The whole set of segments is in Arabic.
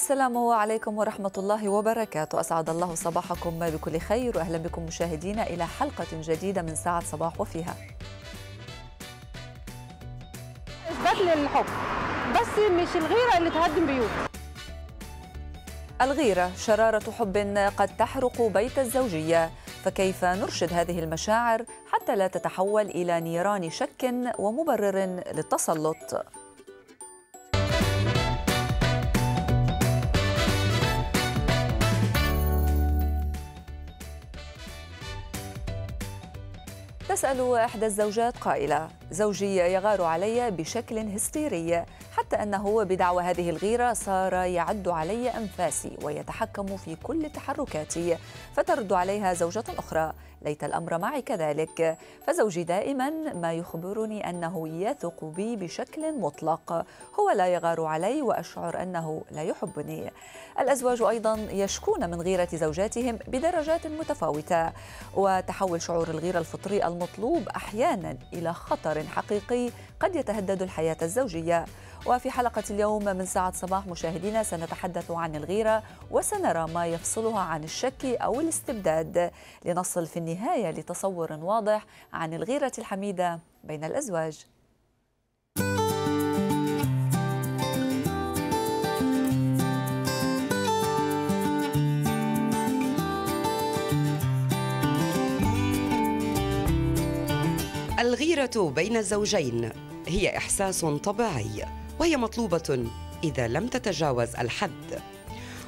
السلام عليكم ورحمة الله وبركاته. أسعد الله صباحكم بكل خير وأهلا بكم مشاهدينا إلى حلقة جديدة من ساعة صباح وفيها. إثبات للحب بس مش الغيرة اللي تهدم بيوت. الغيرة شرارة حب قد تحرق بيت الزوجية. فكيف نرشد هذه المشاعر حتى لا تتحول إلى نيران شك ومبرر للتسلط؟ تسأل إحدى الزوجات قائلة زوجي يغار علي بشكل هستيري. حتى أنه بدعوى هذه الغيرة صار يعد علي أنفاسي ويتحكم في كل تحركاتي فترد عليها زوجة أخرى. ليت الأمر معي كذلك. فزوجي دائما ما يخبرني أنه يثق بي بشكل مطلق. هو لا يغار علي وأشعر أنه لا يحبني. الأزواج أيضا يشكون من غيرة زوجاتهم بدرجات متفاوتة. وتحول شعور الغيرة الفطري المطلوب أحيانا إلى خطر حقيقي قد يتهدد الحياة الزوجية. وفي حلقة اليوم من ساعة صباح مشاهدينا سنتحدث عن الغيرة وسنرى ما يفصلها عن الشك أو الاستبداد. لنصل في النهاية لتصور واضح عن الغيرة الحميدة بين الأزواج. الغيرة بين الزوجين هي إحساس طبيعي. وهي مطلوبة إذا لم تتجاوز الحد.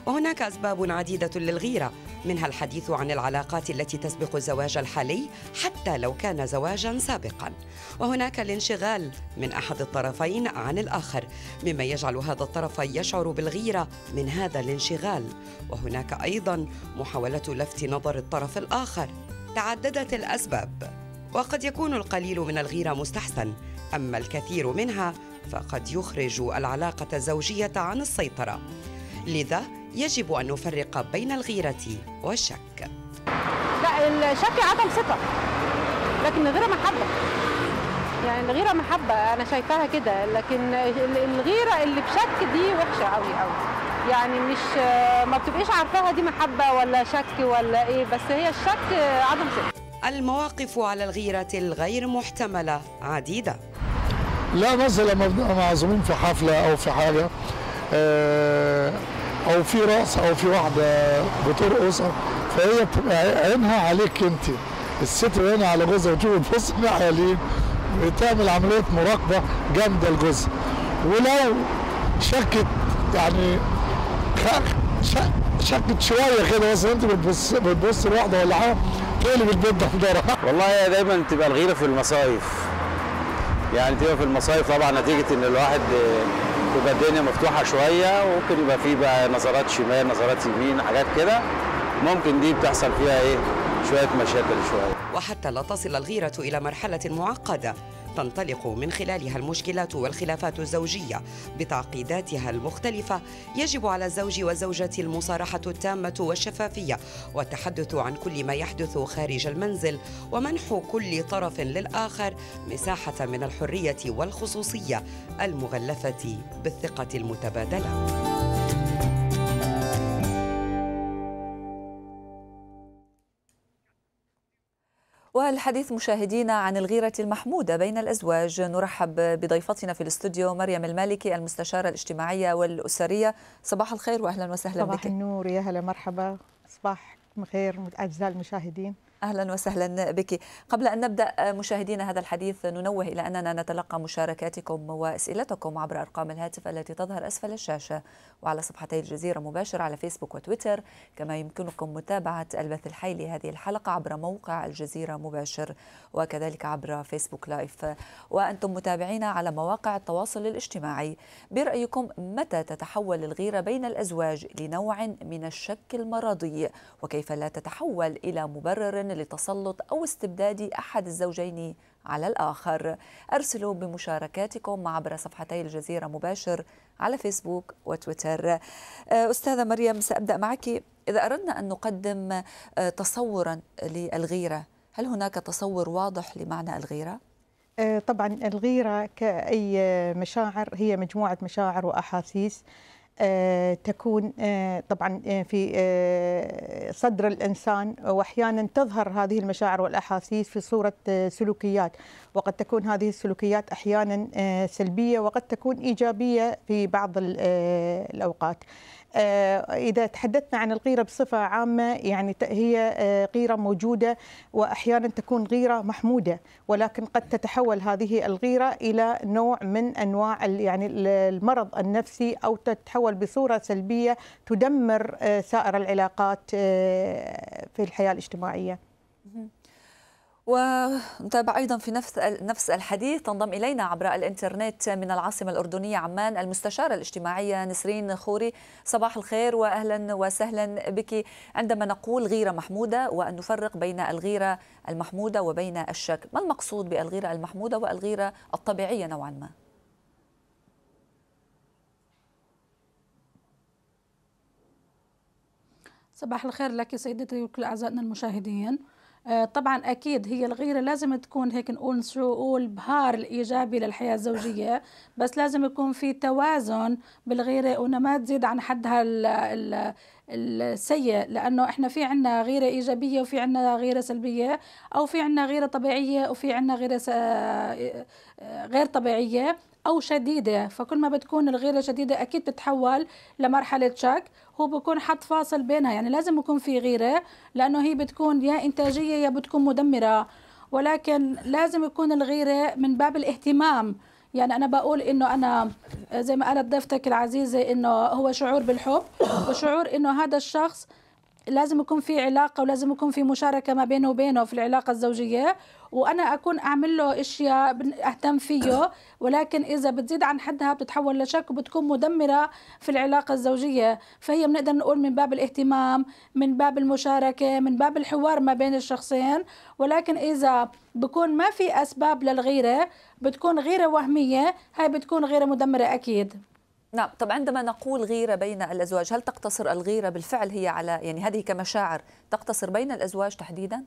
وهناك أسباب عديدة للغيرة منها الحديث عن العلاقات التي تسبق الزواج الحالي حتى لو كان زواجا سابقا. وهناك الانشغال من أحد الطرفين عن الآخر مما يجعل هذا الطرف يشعر بالغيرة من هذا الانشغال. وهناك أيضا محاولة لفت نظر الطرف الآخر. تعددت الأسباب. وقد يكون القليل من الغيرة مستحسن أما الكثير منها فقد يخرج العلاقة الزوجية عن السيطرة. لذا يجب أن نفرق بين الغيرة والشك. لا الشك عدم ثقة لكن الغيره محبة. يعني الغيره محبة أنا شايفاها كده لكن ال- الغيرة اللي بشك دي وحشة قوي قوي يعني مش ما بتبقيش عارفاها دي محبة ولا شك ولا إيه بس هي الشك عدم ثقة. المواقف على الغيرة الغير محتملة عديدة. لا مثلا لما بنبقى معزومين في حفلة أو في حاجة. آه، أو في رقص أو في واحدة بترقص فهي بتبقى عينها عليك أنت. الست عينها على جوزها وتيجي تبص ناحية اليمين بتعمل عملية مراقبة جامدة لجوزها ولو شكت يعني شكت شوية كده بس أنت بتبص بتبص لواحدة ولا حاجة تقلب البيت ده والله دايما تبقى الغيرة في المصايف. يعني تبقى في المصايف طبعا نتيجة إن الواحد آه، تبقى الدنيا مفتوحة شوية وممكن يبقى فيه بقى نظرات شمال نظرات يمين حاجات كده ممكن دي بتحصل فيها إيه؟ شوية مشاكل شوية. وحتى لا تصل الغيرة إلى مرحلة معقدة. تنطلق من خلالها المشكلات والخلافات الزوجية بتعقيداتها المختلفة يجب على الزوج والزوجة المصارحة التامة والشفافية والتحدث عن كل ما يحدث خارج المنزل ومنح كل طرف للآخر مساحة من الحرية والخصوصية المغلفة بالثقة المتبادلة. والحديث مشاهدينا عن الغيرة المحمودة بين الأزواج. نرحب بضيفتنا في الاستوديو مريم المالكي المستشارة الاجتماعية والأسرية. صباح الخير وأهلا وسهلا صباح بك. النور. يا هلا مرحبا. صباح خير أعزائي المشاهدين. أهلا وسهلا بك. قبل أن نبدأ مشاهدينا هذا الحديث ننوه إلى أننا نتلقى مشاركاتكم وأسئلتكم عبر أرقام الهاتف التي تظهر أسفل الشاشة وعلى صفحتي الجزيرة مباشر على فيسبوك وتويتر، كما يمكنكم متابعة البث الحي لهذه الحلقة عبر موقع الجزيرة مباشر وكذلك عبر فيسبوك لايف. وأنتم متابعينا على مواقع التواصل الاجتماعي. برأيكم متى تتحول الغيرة بين الأزواج لنوع من الشك المرضي وكيف لا تتحول إلى مبرر لتسلط أو استبداد أحد الزوجين على الآخر. أرسلوا بمشاركاتكم عبر صفحتي الجزيرة مباشر على فيسبوك وتويتر. أستاذة مريم سأبدأ معك. إذا أردنا أن نقدم تصورا للغيرة هل هناك تصور واضح لمعنى الغيرة؟ طبعا الغيرة كأي مشاعر هي مجموعة مشاعر وأحاسيس. آه، تكون آه، طبعا آه، في آه، صدر الإنسان واحيانا تظهر هذه المشاعر والأحاسيس في صورة آه، سلوكيات وقد تكون هذه السلوكيات أحيانا آه، سلبية وقد تكون إيجابية في بعض ال- آه، الأوقات. آه، إذا تحدثنا عن الغيرة بصفة عامة يعني هي آه، غيرة موجودة وأحيانا تكون غيرة محمودة ولكن قد تتحول هذه الغيرة إلى نوع من أنواع يعني ال- المرض النفسي أو تتحول بصورة سلبية تدمر آه، سائر العلاقات في الحياة الاجتماعية. ونتابع أيضا في نفس نفس الحديث. تنضم إلينا عبر الإنترنت من العاصمة الأردنية عمان المستشاره الاجتماعيه نسرين خوري. صباح الخير واهلا وسهلا بك. عندما نقول غيرة محمودة وأن نفرق بين الغيرة المحمودة وبين الشك ما المقصود بالغيرة المحمودة والغيرة الطبيعية نوعا ما؟ صباح الخير لك سيدتي وكل أعزائنا المشاهدين. طبعا أكيد هي الغيرة لازم تكون هيك نقول شو بهار الإيجابي للحياة الزوجية بس لازم يكون في توازن بالغيرة وإنها ما تزيد عن حدها ال ال السيء لأنه إحنا في عنا غيرة إيجابية وفي عنا غيرة سلبية أو في عنا غيرة طبيعية وفي عنا غيرة س- آه، غير طبيعية. أو شديدة. فكل ما بتكون الغيرة شديدة أكيد بتتحول لمرحلة شك. هو بكون حط فاصل بينها. يعني لازم يكون في غيرة لأنه هي بتكون يا إنتاجية يا بتكون مدمرة. ولكن لازم يكون الغيرة من باب الاهتمام. يعني أنا بقول إنه أنا زي ما قالت ضيفتك العزيزة إنه هو شعور بالحب وشعور إنه هذا الشخص لازم يكون في علاقة ولازم يكون في مشاركة ما بينه وبينه في العلاقة الزوجية وأنا أكون أعمل له أشياء أهتم فيه ولكن إذا بتزيد عن حدها بتتحول لشك وبتكون مدمرة في العلاقة الزوجية. فهي بنقدر نقول من باب الاهتمام من باب المشاركة من باب الحوار ما بين الشخصين. ولكن إذا بكون ما في أسباب للغيرة بتكون غيرة وهمية هاي بتكون غيرة مدمرة أكيد. نعم طب عندما نقول غيرة بين الأزواج هل تقتصر الغيرة بالفعل هي على يعني هذه كمشاعر تقتصر بين الأزواج تحديدا؟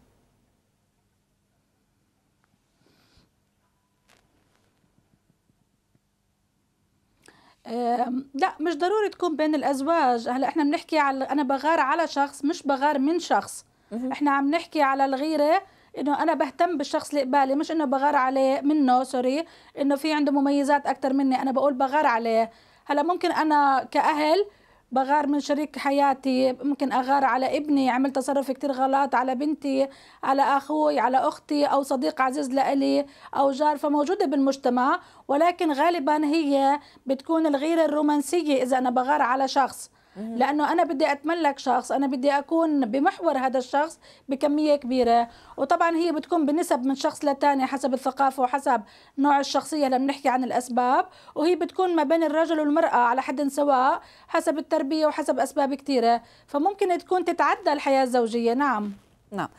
لا مش ضروري تكون بين الأزواج. هلا إحنا بنحكي على أنا بغار على شخص مش بغار من شخص. إحنا عم نحكي على الغيرة إنه أنا بهتم بالشخص اللي قبالي مش إنه بغار عليه منه سوري إنه في عنده مميزات أكثر مني أنا بقول بغار عليه. هلا ممكن أنا كأهل بغار من شريك حياتي ممكن أغار على ابني عمل تصرف كتير غلط على بنتي على أخوي على أختي أو صديق عزيز لإلي أو جار فموجودة بالمجتمع ولكن غالبا هي بتكون الغيرة الرومانسية إذا أنا بغار على شخص. لأنه أنا بدي أتملك شخص أنا بدي أكون بمحور هذا الشخص بكمية كبيرة. وطبعا هي بتكون بنسب من شخص لتاني حسب الثقافة وحسب نوع الشخصية لما نحكي عن الأسباب. وهي بتكون ما بين الرجل والمرأة على حد سواء حسب التربية وحسب أسباب كثيره فممكن تكون تتعدى الحياة الزوجية. نعم. نعم.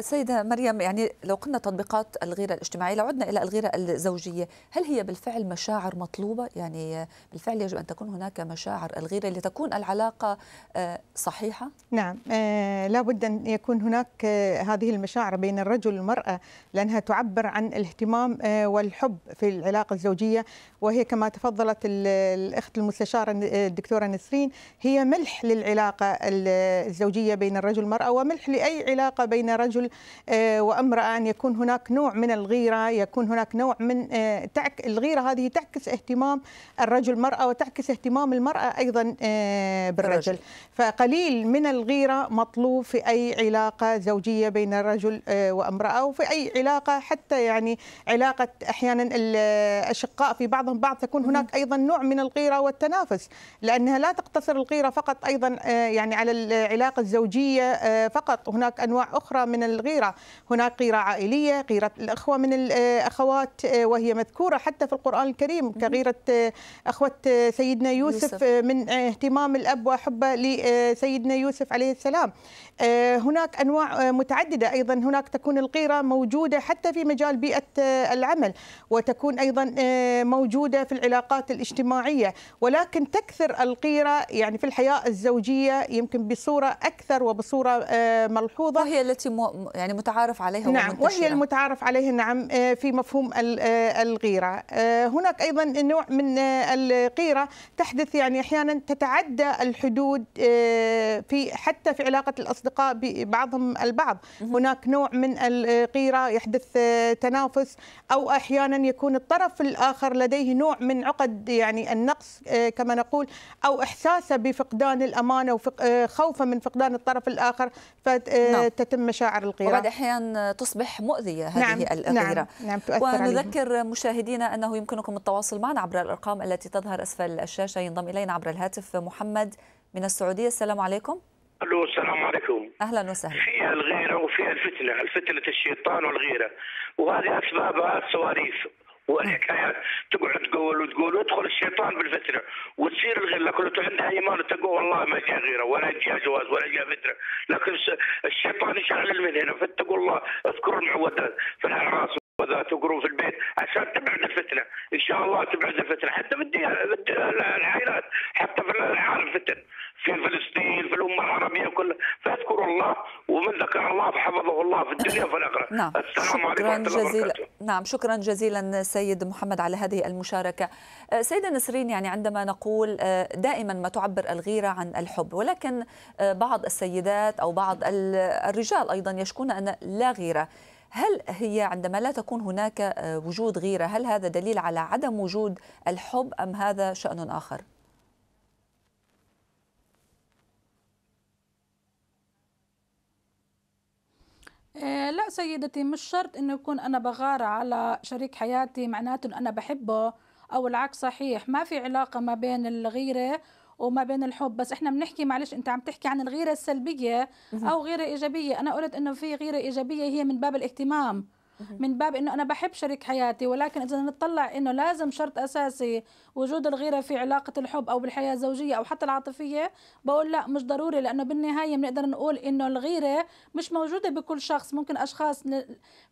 سيدة مريم يعني لو قلنا تطبيقات الغيرة الاجتماعية لو عدنا إلى الغيرة الزوجية. هل هي بالفعل مشاعر مطلوبة؟ يعني آه، بالفعل يجب أن تكون هناك مشاعر الغيرة لتكون العلاقة آه، صحيحة؟ نعم آه لابد أن يكون هناك آه هذه المشاعر بين الرجل والمرأة لأنها تعبر عن الاهتمام آه والحب في العلاقة الزوجية. وهي كما تفضلت ال- الأخت المستشارة آه، الدكتورة نسرين هي ملح للعلاقة ال- الزوجية بين الرجل والمرأة وملح لأي علاقة بين رجل آه وامرأة أن يكون هناك نوع من الغيرة يكون هناك نوع من آه تعك الغيرة هذه تعكس اهتمام الرجل المرأة وتعكس اهتمام المرأة أيضا آه بالرجل. الرجل. فقليل من الغيرة مطلوب في أي علاقة زوجية بين الرجل وامرأة وفي أي علاقة حتى يعني علاقة أحيانا الأشقاء في بعضهم بعض تكون هناك أيضا نوع من الغيرة والتنافس. لأنها لا تقتصر الغيرة فقط أيضا يعني على العلاقة الزوجية فقط. هناك أنواع أخرى من الغيرة. هناك غيرة عائلية غيرة الأخوة من الأخوات آه، وهي مذكورة حتى في القرآن الكريم كغيرة آه، أخوة آه، سيدنا يوسف, يوسف. من اهتمام الأب وحبه لسيدنا يوسف عليه السلام. آه، هناك أنواع آه، متعددة. أيضا هناك تكون الغيرة موجودة حتى في مجال بيئة آه، العمل وتكون أيضا آه، موجودة في العلاقات الاجتماعية. ولكن تكثر الغيرة يعني في الحياة الزوجية يمكن بصورة أكثر وبصورة آه، ملحوظة. وهي التي م- يعني متعارف عليها نعم ومنتشرة. وهي المتعارف عليه نعم آه، في مفهوم آه، الغيرة آه، هناك أيضا نوع من الغيرة تحدث يعني أحيانا تتعدى الحدود في حتى في علاقة الأصدقاء ببعضهم البعض هناك نوع من الغيرة يحدث تنافس أو أحيانا يكون الطرف الآخر لديه نوع من عقد يعني النقص كما نقول أو إحساسه بفقدان الأمانة وخوفا من فقدان الطرف الآخر نعم. فتتم مشاعر الغيرة وبعد أحيان تصبح مؤذية هذه نعم، الغيرة نعم، نعم، تؤثر عليهم. ونذكر مشاهدينا أنه يمكنكم التواصل معنا عبر الأرقام التي تظهر أسفل الشاشة. ينضم إلينا عبر الهاتف محمد من السعودية. السلام عليكم. ألو السلام عليكم. أهلا وسهلا. فيها الغيرة وفيها الفتنة الفتنة الشيطان والغيرة. وهذه أسبابها السواليف والحكايات تقعد تقول وتقول ويدخل الشيطان بالفتنه وتصير الغيره كل عندها إيمان وتقول والله ما جاء غيره ولا جاء جواز ولا جاء فتنه لكن الشيطان يشعل من هنا فتقول الله اذكروا المعوذات في الاعراس وذات تقرون في البيت عشان تبعد الفتنة. إن شاء الله تبعد الفتنة. حتى في العائلات حتى في العالم فتن. في فلسطين في الأمة العربية كلها. فاذكروا الله ومن ذكر الله فحفظه الله في الدنيا وفي الآخرة. نعم. السلام عليكم شكرا ورحمة الله جزيلا. وبركاته. نعم شكرا جزيلا سيد محمد على هذه المشاركة. آه، سيدة نسرين يعني عندما نقول آه، دائما ما تعبر الغيرة عن الحب ولكن آه، بعض السيدات أو بعض ال- الرجال أيضا يشكون أن لا غيرة. هل هي عندما لا تكون هناك آه، وجود غيرة هل هذا دليل على عدم وجود الحب أم هذا شأن آخر؟ آه، لا سيدتي مش شرط إنه يكون أنا بغار على شريك حياتي معناته أنا بحبه أو العكس صحيح ما في علاقة ما بين الغيرة وما بين الحب بس إحنا بنحكي معلش أنت عم تحكي عن الغيرة السلبية أو غيرة إيجابية. أنا قلت إنه في غيرة إيجابية هي من باب الاهتمام من باب إنه أنا بحب شريك حياتي ولكن إذا نطلع إنه لازم شرط أساسي وجود الغيرة في علاقة الحب أو بالحياة الزوجية أو حتى العاطفية بقول لا مش ضروري لأنه بالنهاية بنقدر نقول إنه الغيرة مش موجودة بكل شخص. ممكن أشخاص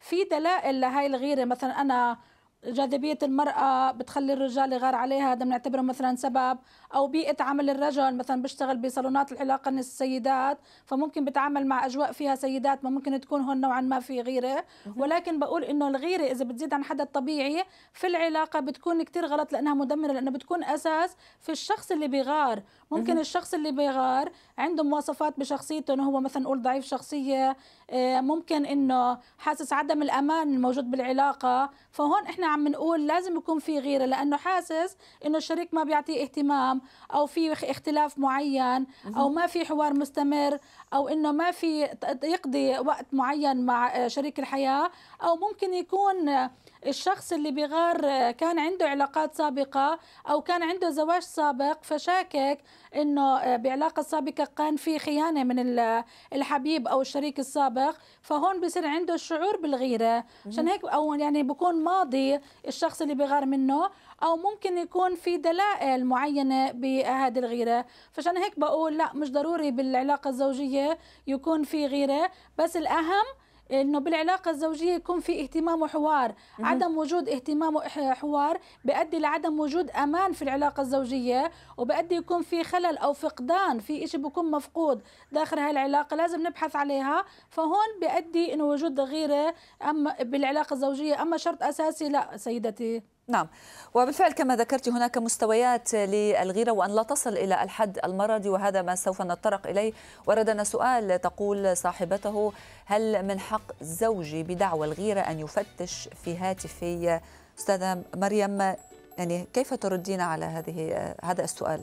في دلائل لهي الغيرة مثلا أنا جاذبية المرأة بتخلي الرجال يغار عليها هذا بنعتبره مثلا سبب. أو بيئة عمل الرجل مثلا بيشتغل بصالونات العلاقة السيدات فممكن بتعامل مع أجواء فيها سيدات ما ممكن تكون هون نوعا ما في غيرة. ولكن بقول إنه الغيرة إذا بتزيد عن حد الطبيعي في العلاقة بتكون كتير غلط لأنها مدمرة لأنه بتكون أساس في الشخص اللي بيغار. ممكن الشخص اللي بيغار عنده مواصفات بشخصيته إنه هو مثلا نقول ضعيف شخصية آه، ممكن إنه حاسس عدم الأمان الموجود بالعلاقة. فهون إحنا عم نقول لازم يكون في غيرة لأنه حاسس إنه الشريك ما بيعطيه اهتمام أو في اخ- اختلاف معين أو ما في حوار مستمر أو إنه ما في يقضي وقت معين مع آه، شريك الحياة. أو ممكن يكون الشخص اللي بيغار آه، كان عنده علاقات سابقة أو كان عنده زواج سابق فشاكك إنه آه، بعلاقة سابقة كان في خيانة من ال- الحبيب أو الشريك السابق. فهون بصير عنده الشعور بالغيرة. عشان هيك أو يعني بكون ماضي الشخص اللي بيغار منه أو ممكن يكون في دلائل معينة بهذه الغيرة. فعشان هيك بقول لا مش ضروري بالعلاقة الزوجية يكون في غيرة. بس الأهم إنه بالعلاقة الزوجية يكون في اهتمام وحوار عدم وجود اهتمام وحوار بيؤدي لعدم وجود أمان في العلاقة الزوجية وبيؤدي يكون في خلل أو فقدان في شيء بيكون مفقود داخل هاي العلاقه لازم نبحث عليها. فهون بيؤدي إنه وجود غيره أما بالعلاقة الزوجية أما شرط أساسي لا سيدتي. نعم. وبالفعل كما ذكرت هناك مستويات للغيرة وأن لا تصل إلى الحد المرضي وهذا ما سوف نتطرق إليه. وردنا سؤال تقول صاحبته هل من حق زوجي بدعوى الغيرة أن يفتش في هاتفي؟ أستاذة مريم يعني كيف تردين على هذه هذا السؤال؟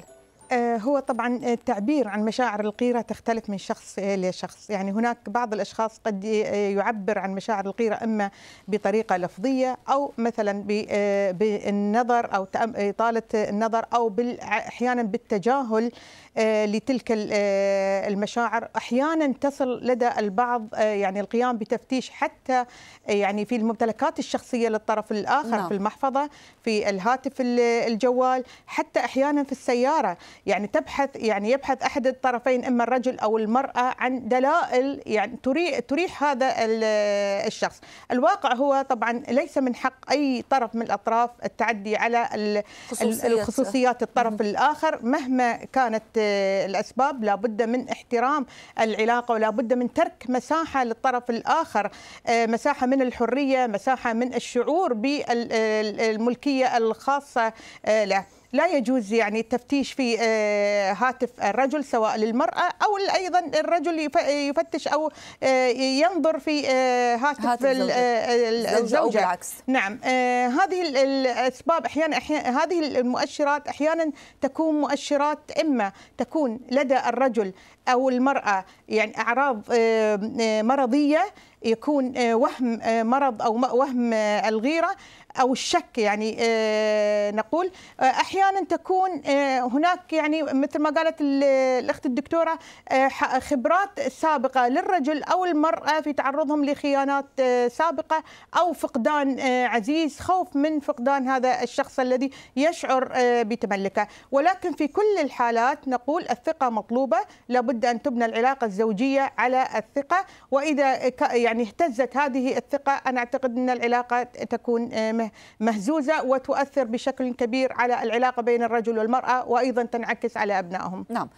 آه، هو طبعا التعبير عن مشاعر الغيرة تختلف من شخص لشخص. يعني هناك بعض الأشخاص قد يعبر عن مشاعر الغيرة إما بطريقة لفظية أو مثلا آه، بالنظر أو إطالة النظر أو أحيانا بالتجاهل آه، لتلك ال- المشاعر. أحيانا تصل لدى البعض يعني القيام بتفتيش حتى يعني في الممتلكات الشخصية للطرف الآخر نعم. في المحفظة في الهاتف ال- الجوال حتى أحيانا في السيارة. يعني تبحث يعني يبحث أحد الطرفين إما الرجل أو المرأة عن دلائل يعني تريح تريح هذا الشخص. الواقع هو طبعا ليس من حق أي طرف من الأطراف التعدي على الخصوصيات الطرف الآخر. مهما كانت الأسباب لابد من احترام العلاقة ولا بد من ترك مساحة للطرف الآخر مساحة من الحرية مساحة من الشعور بالملكية الخاصة له. لا يجوز يعني التفتيش في هاتف الرجل سواء للمرأة أو أيضا الرجل يفتش أو ينظر في هاتف, هاتف الزوجة. أو بالعكس. نعم. هذه الأسباب أحيانا, أحيانا هذه المؤشرات أحيانا تكون مؤشرات إما تكون لدى الرجل أو المرأة يعني أعراض مرضية يكون وهم مرض أو وهم الغيرة أو الشك يعني نقول أحيانا تكون هناك يعني مثل ما قالت الأخت الدكتورة خبرات سابقة للرجل أو المرأة في تعرضهم لخيانات سابقة أو فقدان عزيز خوف من فقدان هذا الشخص الذي يشعر بتملكه. ولكن في كل الحالات نقول الثقة مطلوبة لابد أن تبنى العلاقة الزوجية على الثقة. وإذا يعني اهتزت هذه الثقة أنا أعتقد أن العلاقة تكون مهزوزة وتؤثر بشكل كبير على العلاقة بين الرجل والمرأة وأيضا تنعكس على أبنائهم. نعم.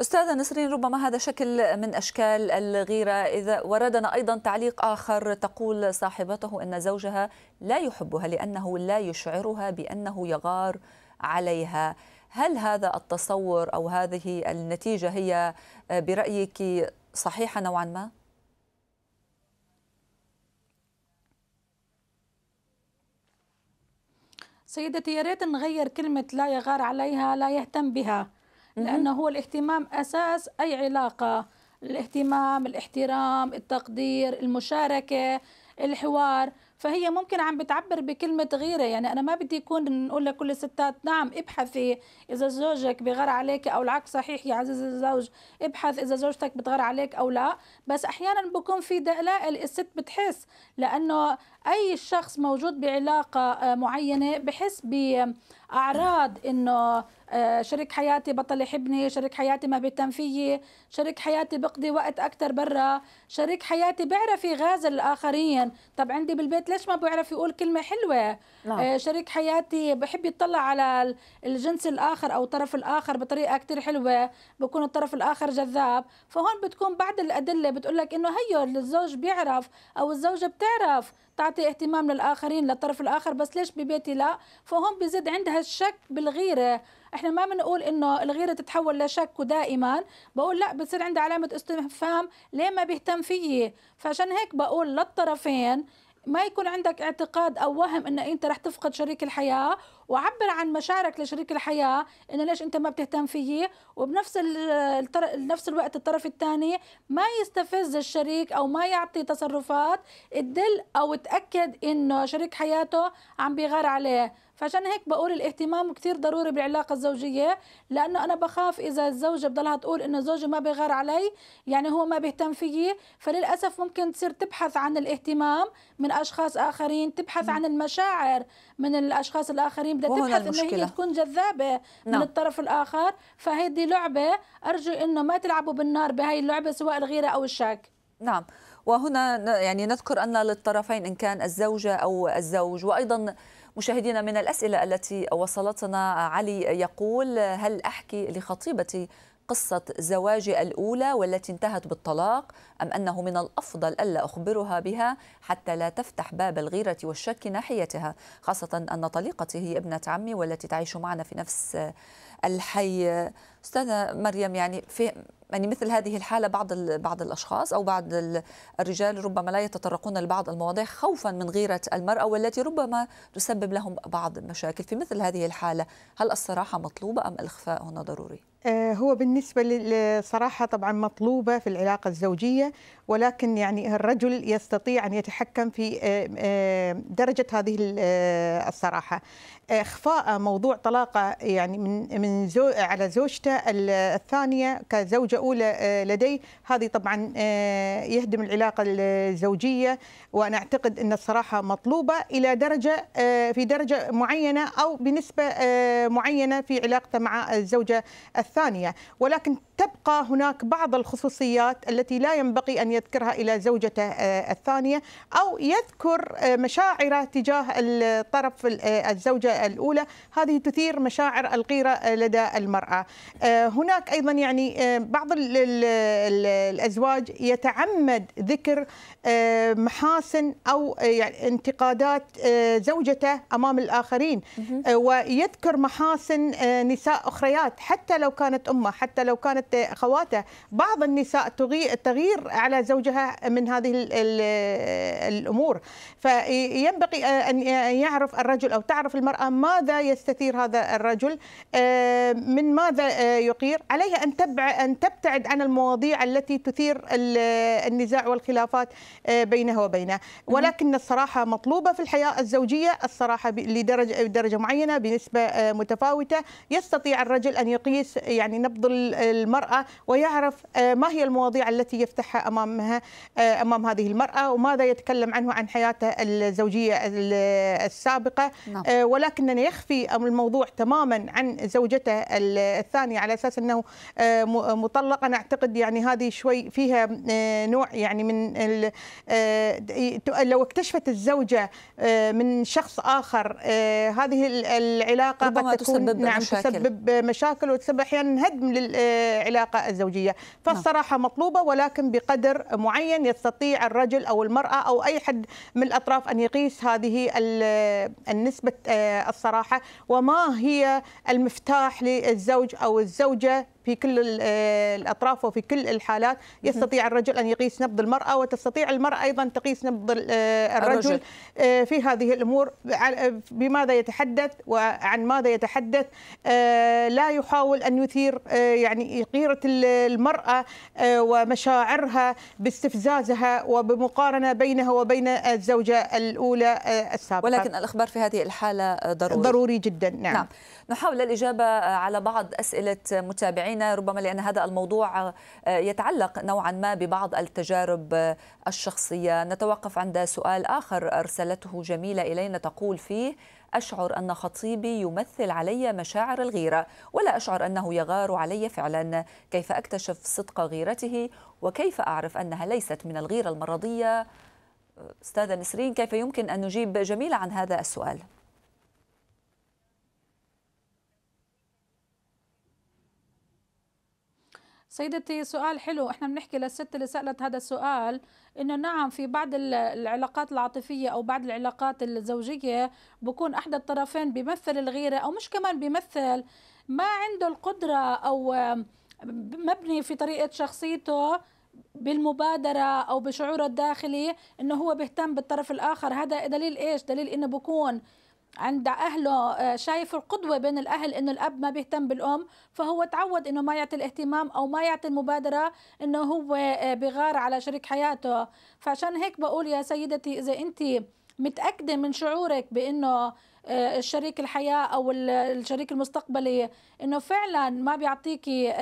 أستاذة نسرين ربما هذا شكل من أشكال الغيرة. إذا وردنا أيضا تعليق آخر تقول صاحبته أن زوجها لا يحبها لأنه لا يشعرها بأنه يغار عليها. هل هذا التصور أو هذه النتيجة هي برأيك صحيحة نوعا ما؟ سيدتي يا ريت نغير كلمة لا يغار عليها لا يهتم بها لأنه هو الاهتمام أساس أي علاقة. الاهتمام الاحترام التقدير المشاركة الحوار. فهي ممكن عم بتعبر بكلمة غيرة. يعني أنا ما بدي يكون نقول لكل الستات نعم ابحثي إذا زوجك بغار عليك أو العكس صحيح يا عزيز الزوج ابحث إذا زوجتك بتغار عليك أو لا. بس أحيانا بكون في دلائل الست بتحس لأنه أي شخص موجود بعلاقة معينة بحس بأعراض إنه شريك حياتي بطل يحبني شريك حياتي ما بيهتم فيي شريك حياتي بقضي وقت أكتر برا شريك حياتي بيعرف يغازل الآخرين. طب عندي بالبيت ليش ما بيعرف يقول كلمة حلوة؟ نعم. شريك حياتي بحب يطلع على الجنس الآخر أو الطرف الآخر بطريقة كتير حلوة بكون الطرف الآخر جذاب. فهون بتكون بعض الأدلة بتقول لك إنه هيو الزوج بيعرف أو الزوجة بتعرف تعطي اهتمام للآخرين للطرف الآخر بس ليش ببيتي لا؟ فهون بيزيد عندها الشك بالغيرة. إحنا ما بنقول إنه الغيرة تتحول لشك دائما بقول لا بتصير عندها علامة استفهام ليه ما بيهتم فيي؟ فعشان هيك بقول للطرفين ما يكون عندك اعتقاد أو وهم إن أنت رح تفقد شريك الحياة وعبر عن مشاعرك لشريك الحياة إنه ليش أنت ما بتهتم فيه وبنفس. نفس الوقت الطرف الثاني ما يستفز الشريك أو ما يعطي تصرفات تدل أو تأكد إنه شريك حياته عم بيغار عليه فعشان هيك بقول الاهتمام كثير ضروري بالعلاقة الزوجية لأنه أنا بخاف إذا الزوجة بضلها تقول إنه زوجي ما بيغار علي يعني هو ما بيهتم فيي. فللأسف ممكن تصير تبحث عن الاهتمام من أشخاص آخرين تبحث عن المشاعر من الأشخاص الآخرين. بدها تبحث إنه هي تكون جذابة نعم. من الطرف الآخر. فهيدي لعبة أرجو إنه ما تلعبوا بالنار بهاي اللعبة سواء الغيرة أو الشك نعم. وهنا يعني نذكر أن للطرفين إن كان الزوجة أو الزوج وأيضا مشاهدينا من الأسئلة التي وصلتنا علي يقول هل أحكي لخطيبتي قصة زواجي الأولى والتي انتهت بالطلاق أم أنه من الأفضل ألا أخبرها بها حتى لا تفتح باب الغيرة والشك ناحيتها خاصة أن طليقتي هي ابنة عمي والتي تعيش معنا في نفس الحي؟ أستاذة مريم يعني في يعني مثل هذه الحالة بعض بعض الأشخاص أو بعض الرجال ربما لا يتطرقون لبعض المواضيع خوفا من غيرة المرأة والتي ربما تسبب لهم بعض المشاكل في مثل هذه الحالة هل الصراحة مطلوبة أم الإخفاء هنا ضروري؟ هو بالنسبة للصراحة طبعا مطلوبة في العلاقة الزوجية ولكن يعني الرجل يستطيع أن يتحكم في درجة هذه الصراحة إخفاء موضوع طلاقة يعني من من زو على زوجته الثانية كزوجة أولى لديه هذه طبعا يهدم العلاقة الزوجية وأنا أعتقد أن الصراحة مطلوبة إلى درجة في درجة معينة أو بنسبة معينة في علاقته مع الزوجة الثانية. ولكن تبقى هناك بعض الخصوصيات التي لا ينبغي أن يذكرها إلى زوجته الثانية أو يذكر مشاعره تجاه الطرف الزوجة الأولى. هذه تثير مشاعر الغيرة لدى المرأة. هناك أيضا يعني بعض الأزواج يتعمد ذكر محاسن أو يعني انتقادات زوجته أمام الآخرين. ويذكر محاسن نساء أخريات. حتى لو كانت أمه حتى لو كانت أخواته بعض النساء تغير على زوجها من هذه الأمور. فينبغي أن يعرف الرجل أو تعرف المرأة ماذا يستثير هذا الرجل من ماذا يقير. عليها أن تبع أن تبتعد عن المواضيع التي تثير النزاع والخلافات بينها وبينه. ولكن الصراحة مطلوبة في الحياة الزوجية. الصراحة لدرجة درجة معينة بنسبة متفاوتة. يستطيع الرجل أن يقيس يعني نبض المرأة ويعرف ما هي المواضيع التي يفتحها أمامها أمام هذه المرأة وماذا يتكلم عنه عن حياته الزوجية السابقة نعم. ولكن يخفي الموضوع تماما عن زوجته الثانية على أساس أنه مطلقة نعتقد يعني هذه شوي فيها نوع يعني من لو اكتشفت الزوجة من شخص آخر هذه العلاقة قد تكون تسبب نعم مشاكل. تسبب مشاكل وتسبب أحيانا هدم للعلاقة الزوجية فالصراحة مطلوبة ولكن بقدر معين يستطيع الرجل أو المرأة أو أي حد من الأطراف أن يقيس هذه النسبة الصراحة وما هي المفتاح للزوج أو الزوجة في كل الأطراف وفي كل الحالات يستطيع الرجل أن يقيس نبض المرأة وتستطيع المرأة أيضا تقيس نبض الرجل في هذه الأمور. بماذا يتحدث؟ وعن ماذا يتحدث؟ لا يحاول أن يثير يعني غيره المرأة ومشاعرها باستفزازها وبمقارنة بينها وبين الزوجة الأولى السابقة. ولكن الأخبار في هذه الحالة ضروري. ضروري جدا نعم, نعم. نحاول الإجابة على بعض أسئلة متابعين مستمعينا ربما لأن هذا الموضوع يتعلق نوعا ما ببعض التجارب الشخصية. نتوقف عند سؤال آخر أرسلته جميلة إلينا تقول فيه أشعر أن خطيبي يمثل علي مشاعر الغيرة ولا أشعر أنه يغار علي فعلا. كيف أكتشف صدق غيرته؟ وكيف أعرف أنها ليست من الغيرة المرضية؟ أستاذة نسرين كيف يمكن أن نجيب جميلة عن هذا السؤال؟ سيدتي سؤال حلو إحنا بنحكي للست اللي سألت هذا السؤال إنه نعم في بعض العلاقات العاطفية أو بعض العلاقات الزوجية بكون احد الطرفين بيمثل الغيرة أو مش كمان بيمثل ما عنده القدرة أو مبني في طريقة شخصيته بالمبادرة أو بشعوره الداخلي إنه هو بيهتم بالطرف الآخر هذا دليل إيش؟ دليل إنه بكون عند أهله شايف القدوة بين الأهل إنه الأب ما بيهتم بالأم فهو تعود إنه ما يعطي الاهتمام أو ما يعطي المبادرة إنه هو بغار على شريك حياته. فعشان هيك بقول يا سيدتي إذا أنت متأكدة من شعورك بإنه الشريك الحياة أو الشريك المستقبلي إنه فعلا ما بيعطيكي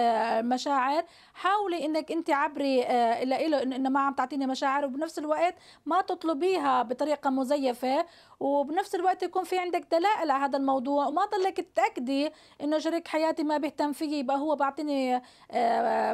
مشاعر حاولي إنك أنت عبري له إنه ما عم تعطيني مشاعر وبنفس الوقت ما تطلبيها بطريقة مزيفة وبنفس الوقت يكون في عندك دلائل على هذا الموضوع. وما ضلك تتأكدي إنه شريك حياتي ما بيهتم فيي يبقى هو بعطيني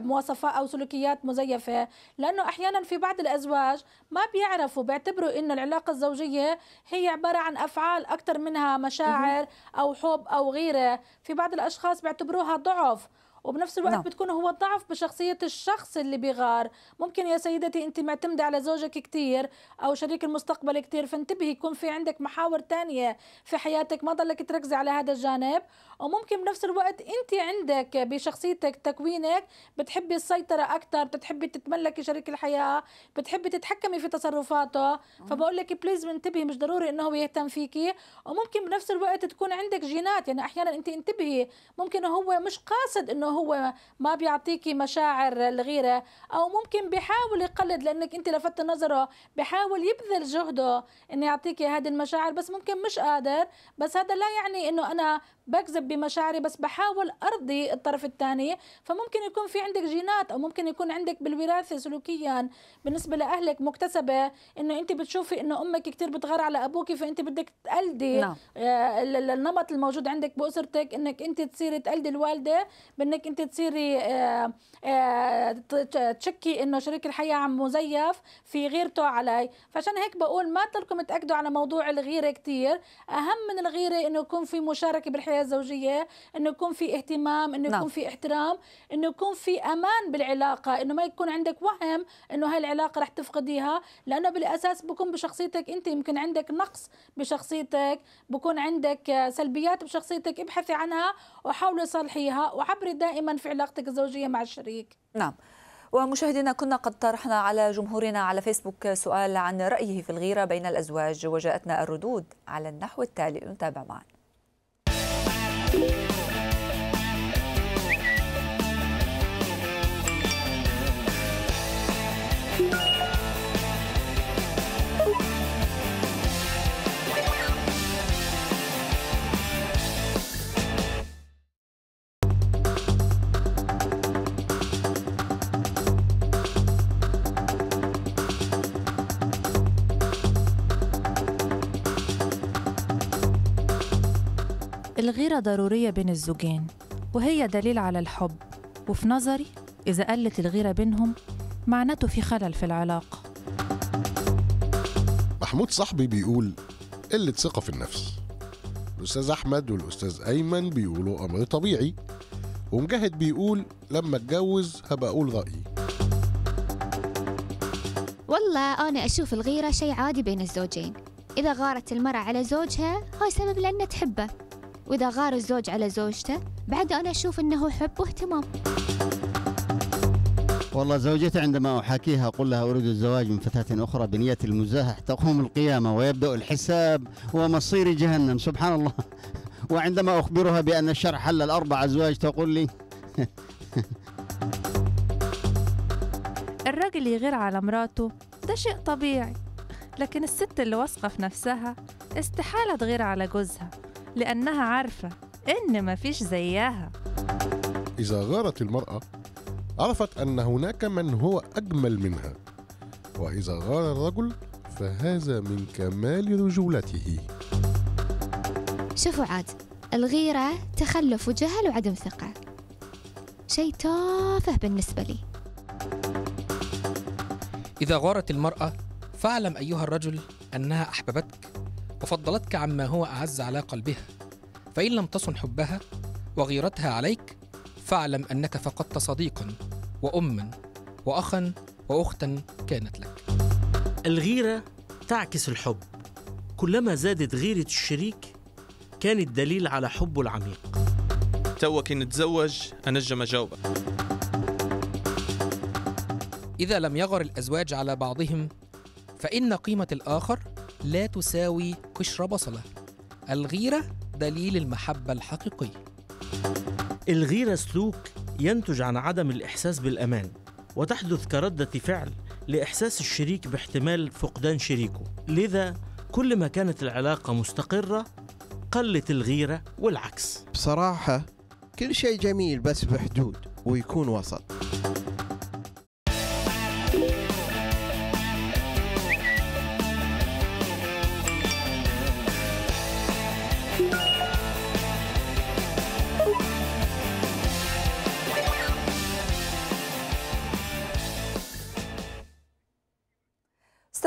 مواصفات أو سلوكيات مزيفة. لأنه أحيانا في بعض الأزواج ما بيعرفوا بيعتبروا إنه العلاقة الزوجية هي عبارة عن أفعال أكثر من منها مشاعر أو حب أو غيرة. في بعض الأشخاص بيعتبروها ضعف. وبنفس الوقت نعم. بتكون هو ضعف بشخصية الشخص اللي بيغار ممكن يا سيدتي أنت معتمدة على زوجك كتير أو شريك المستقبل كتير فانتبهي يكون في عندك محاور تانية في حياتك ما ضلك تركزي على هذا الجانب وممكن بنفس الوقت أنت عندك بشخصيتك تكوينك بتحبي السيطرة أكثر بتحبي تتملكي شريك الحياة بتحبي تتحكمي في تصرفاته. فبقول لك بليز انتبهي مش ضروري إنه هو يهتم فيكي. وممكن بنفس الوقت تكون عندك جينات يعني أحيانا أنت انتبهي ممكن هو مش قاصد إنه هو ما بيعطيكي مشاعر الغيرة. أو ممكن بيحاول يقلد لأنك أنت لفت نظره بيحاول يبذل جهده إنه يعطيكي هذه المشاعر بس ممكن مش قادر. بس هذا لا يعني إنه أنا بكذب بمشاعري بس بحاول أرضي الطرف الثاني. فممكن يكون في عندك جينات أو ممكن يكون عندك بالوراثة سلوكيا بالنسبة لأهلك مكتسبة. إنه أنت بتشوفي إنه أمك كثير بتغار على أبوك فأنت بدك تقلدي نعم. آه، ال- ال- النمط الموجود عندك بأسرتك. إنك أنت تصيري تقلدي الوالدة بإنك أنت تصيري آه، آه، تشكي إنه شريك الحياة عم مزيف في غيرته علي. فعشان هيك بقول ما تلكم تأكدوا على موضوع الغيرة كثير أهم من الغيرة إنه يكون في مشاركة بالحياة الزوجيه إنه يكون في اهتمام إنه نعم. يكون في احترام إنه يكون في أمان بالعلاقة إنه ما يكون عندك وهم إنه هاي العلاقة رح تفقديها. لأنه بالأساس بكون بشخصيتك أنت يمكن عندك نقص بشخصيتك بكون عندك سلبيات بشخصيتك ابحثي عنها وحاولي صلحيها وعبري دائما في علاقتك الزوجية مع الشريك. نعم. ومشاهدينا كنا قد طرحنا على جمهورنا على فيسبوك سؤال عن رأيه في الغيرة بين الأزواج وجاءتنا الردود على النحو التالي. نتابع معا الغيرة ضرورية بين الزوجين وهي دليل على الحب. وفي نظري إذا قلت الغيرة بينهم معناته في خلل في العلاقة. محمود صاحبي بيقول قلة ثقة في النفس. الأستاذ أحمد والأستاذ أيمن بيقولوا أمر طبيعي ومجاهد بيقول لما أتجوز هبقى أقول رأيي. والله أنا أشوف الغيرة شيء عادي بين الزوجين. إذا غارت المرأة على زوجها هاي سبب لأنها تحبه. وإذا غار الزوج على زوجته بعد أنا أشوف أنه حب واهتمام. والله زوجتي عندما أحاكيها أقول لها أريد الزواج من فتاة أخرى بنية المزاح تقوم القيامة ويبدأ الحساب ومصير جهنم. سبحان الله. وعندما أخبرها بأن الشرع حلل أربع أزواج تقول لي الراجل يغير على مراته ده شيء طبيعي. لكن الست اللي واثقة في نفسها استحالة تغير على جوزها. لأنها عارفة إن مفيش زيها. إذا غارت المرأة عرفت أن هناك من هو أجمل منها. وإذا غار الرجل فهذا من كمال رجولته شوفوا عاد الغيرة تخلف وجهل وعدم ثقة. شيء تافه بالنسبة لي. إذا غارت المرأة فاعلم أيها الرجل أنها أحببتك. وفضلتك عما هو أعز على قلبها. فإن لم تصن حبها وغيرتها عليك فاعلم أنك فقدت صديقا وأما وأخا وأختا كانت لك. الغيرة تعكس الحب. كلما زادت غيرة الشريك كانت دليل على حبه العميق. توك نتزوج أنجم أجاوبك إذا لم يغر الأزواج على بعضهم فإن قيمة الآخر لا تساوي قشر بصلة. الغيرة دليل المحبة الحقيقية. الغيرة سلوك ينتج عن عدم الإحساس بالأمان وتحدث كردة فعل لإحساس الشريك باحتمال فقدان شريكه. لذا كل ما كانت العلاقة مستقرة قلت الغيرة والعكس. بصراحة كل شيء جميل بس بحدود ويكون وسط.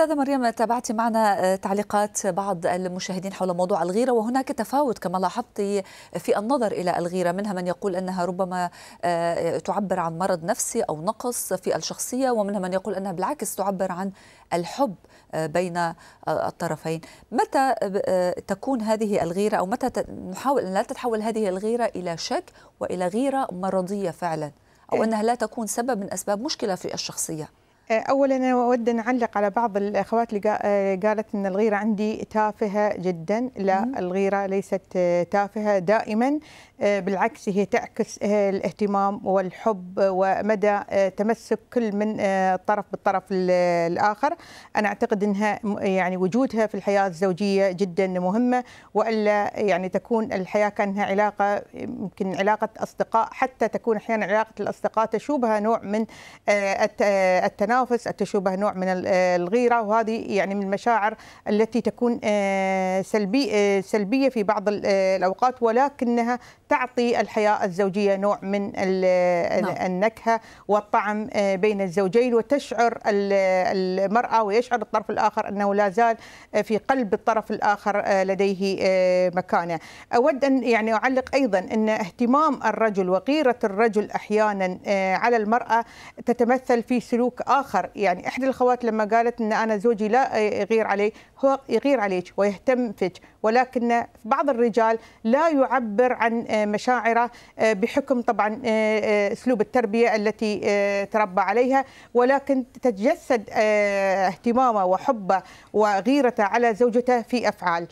أستاذة مريم تابعتي معنا تعليقات بعض المشاهدين حول موضوع الغيرة وهناك تفاوت كما لاحظتي في النظر إلى الغيرة منها من يقول أنها ربما تعبر عن مرض نفسي أو نقص في الشخصية ومنها من يقول أنها بالعكس تعبر عن الحب بين الطرفين. متى تكون هذه الغيرة أو متى نحاول ان لا تتحول هذه الغيرة إلى شك وإلى غيرة مرضية فعلا أو أنها لا تكون سبب من أسباب مشكلة في الشخصية؟ اولا أنا أود أن أعلق على بعض الأخوات اللي آه، قالت إن الغيرة عندي تافهة جدا. لا الغيرة ليست آه، تافهة دائما. بالعكس هي تعكس آه، الاهتمام والحب ومدى آه، تمسك كل من آه، طرف بالطرف ال- الآخر. أنا أعتقد إنها يعني وجودها في الحياة الزوجية جدا مهمة وإلا يعني تكون الحياة كأنها علاقة يمكن علاقة أصدقاء حتى تكون أحيانا علاقة الأصدقاء تشوبها نوع من آه، الت- آه، التنافس تشوبها نوع من ال- آه، الغيرة. وهذه يعني من المشاعر التي تكون آه، سلبي آه، سلبية في بعض ال- آه، الأوقات ولكنها تعطي الحياة الزوجية نوع من نعم. النكهة والطعم آه، بين الزوجين وتشعر ال- المرأة ويشعر الطرف الآخر أنه لا زال آه، في قلب الطرف الآخر آه، لديه مكانة. أود أن يعني أعلق أيضا أن اهتمام الرجل وغيرة الرجل أحيانا آه، على المرأة تتمثل في سلوك آخر، يعني إحدى الأخوات لما قالت أن أنا زوجي لا يغير علي، هو يغير عليك ويهتم فيك، ولكن بعض الرجال لا يعبر عن مشاعره آه، بحكم طبعا آه، آه، أسلوب التربية التي تربى عليها، ولكن تتجسد اهتمامه وحبه وغيرته على زوجته في أفعال.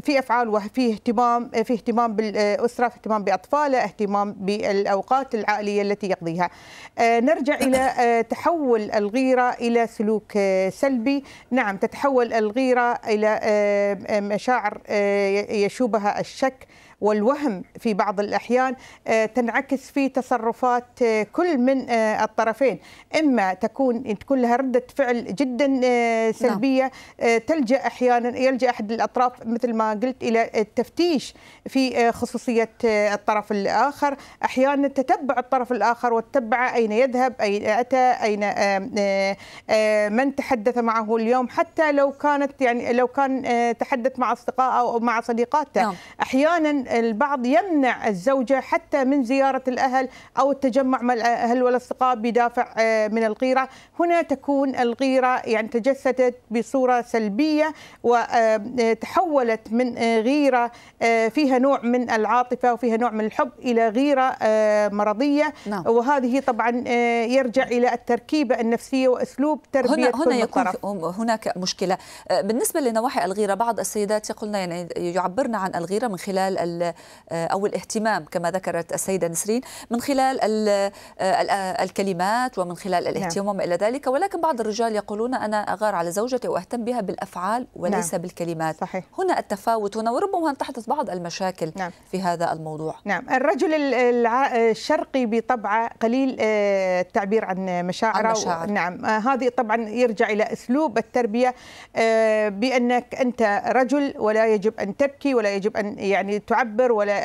في أفعال وفي اهتمام في اهتمام بالأسرة، في اهتمام بأطفاله، اهتمام بالأوقات العائلية التي يقضيها. نرجع إلى تحول الغيرة إلى سلوك سلبي، نعم تتحول الغيرة إلى مشاعر يشوبها الشك والوهم في بعض الأحيان آه، تنعكس في تصرفات آه، كل من آه، الطرفين. إما تكون تكون لها ردة فعل جدا سلبية آه، تلجأ أحيانا يلجأ أحد الأطراف مثل ما قلت إلى التفتيش في خصوصية الطرف الآخر. أحيانا تتبع الطرف الآخر وتتبع أين يذهب أين أتى أين من تحدث معه اليوم. حتى لو كانت يعني لو كان تحدث مع أصدقائه أو مع صديقاته. نعم. البعض يمنع الزوجة حتى من زيارة الأهل أو التجمع مع الأهل والأصدقاء بدافع آه، من الغيرة، هنا تكون الغيرة يعني تجسدت بصورة سلبية وتحولت من آه، غيرة آه، فيها نوع من العاطفة وفيها نوع من الحب إلى غيرة آه، مرضية. نعم. وهذه طبعا يرجع إلى التركيبة النفسية وأسلوب تربية هنا هنا من يكون هناك مشكلة. آه، بالنسبة لنواحي الغيرة بعض السيدات يقولن يعني يعبرن عن الغيرة من خلال ال- أو الاهتمام كما ذكرت السيدة نسرين من خلال ال- آه، آه، الكلمات ومن خلال الاهتمام وما إلى ذلك ولكن بعض الرجال يقولون أنا أغار على زوجتي وأهتم بها بالأفعال وليس نعم. بالكلمات صحيح. هنا التفاوت هنا وربما تحدث بعض المشاكل نعم. في هذا الموضوع نعم الرجل الشرقي بطبعه قليل آه، التعبير عن مشاعره عن مشاعر. نعم آه، هذه طبعا يرجع إلى أسلوب التربية آه، بأنك أنت رجل ولا يجب أن تبكي ولا يجب أن يعني تعبر ولا آه،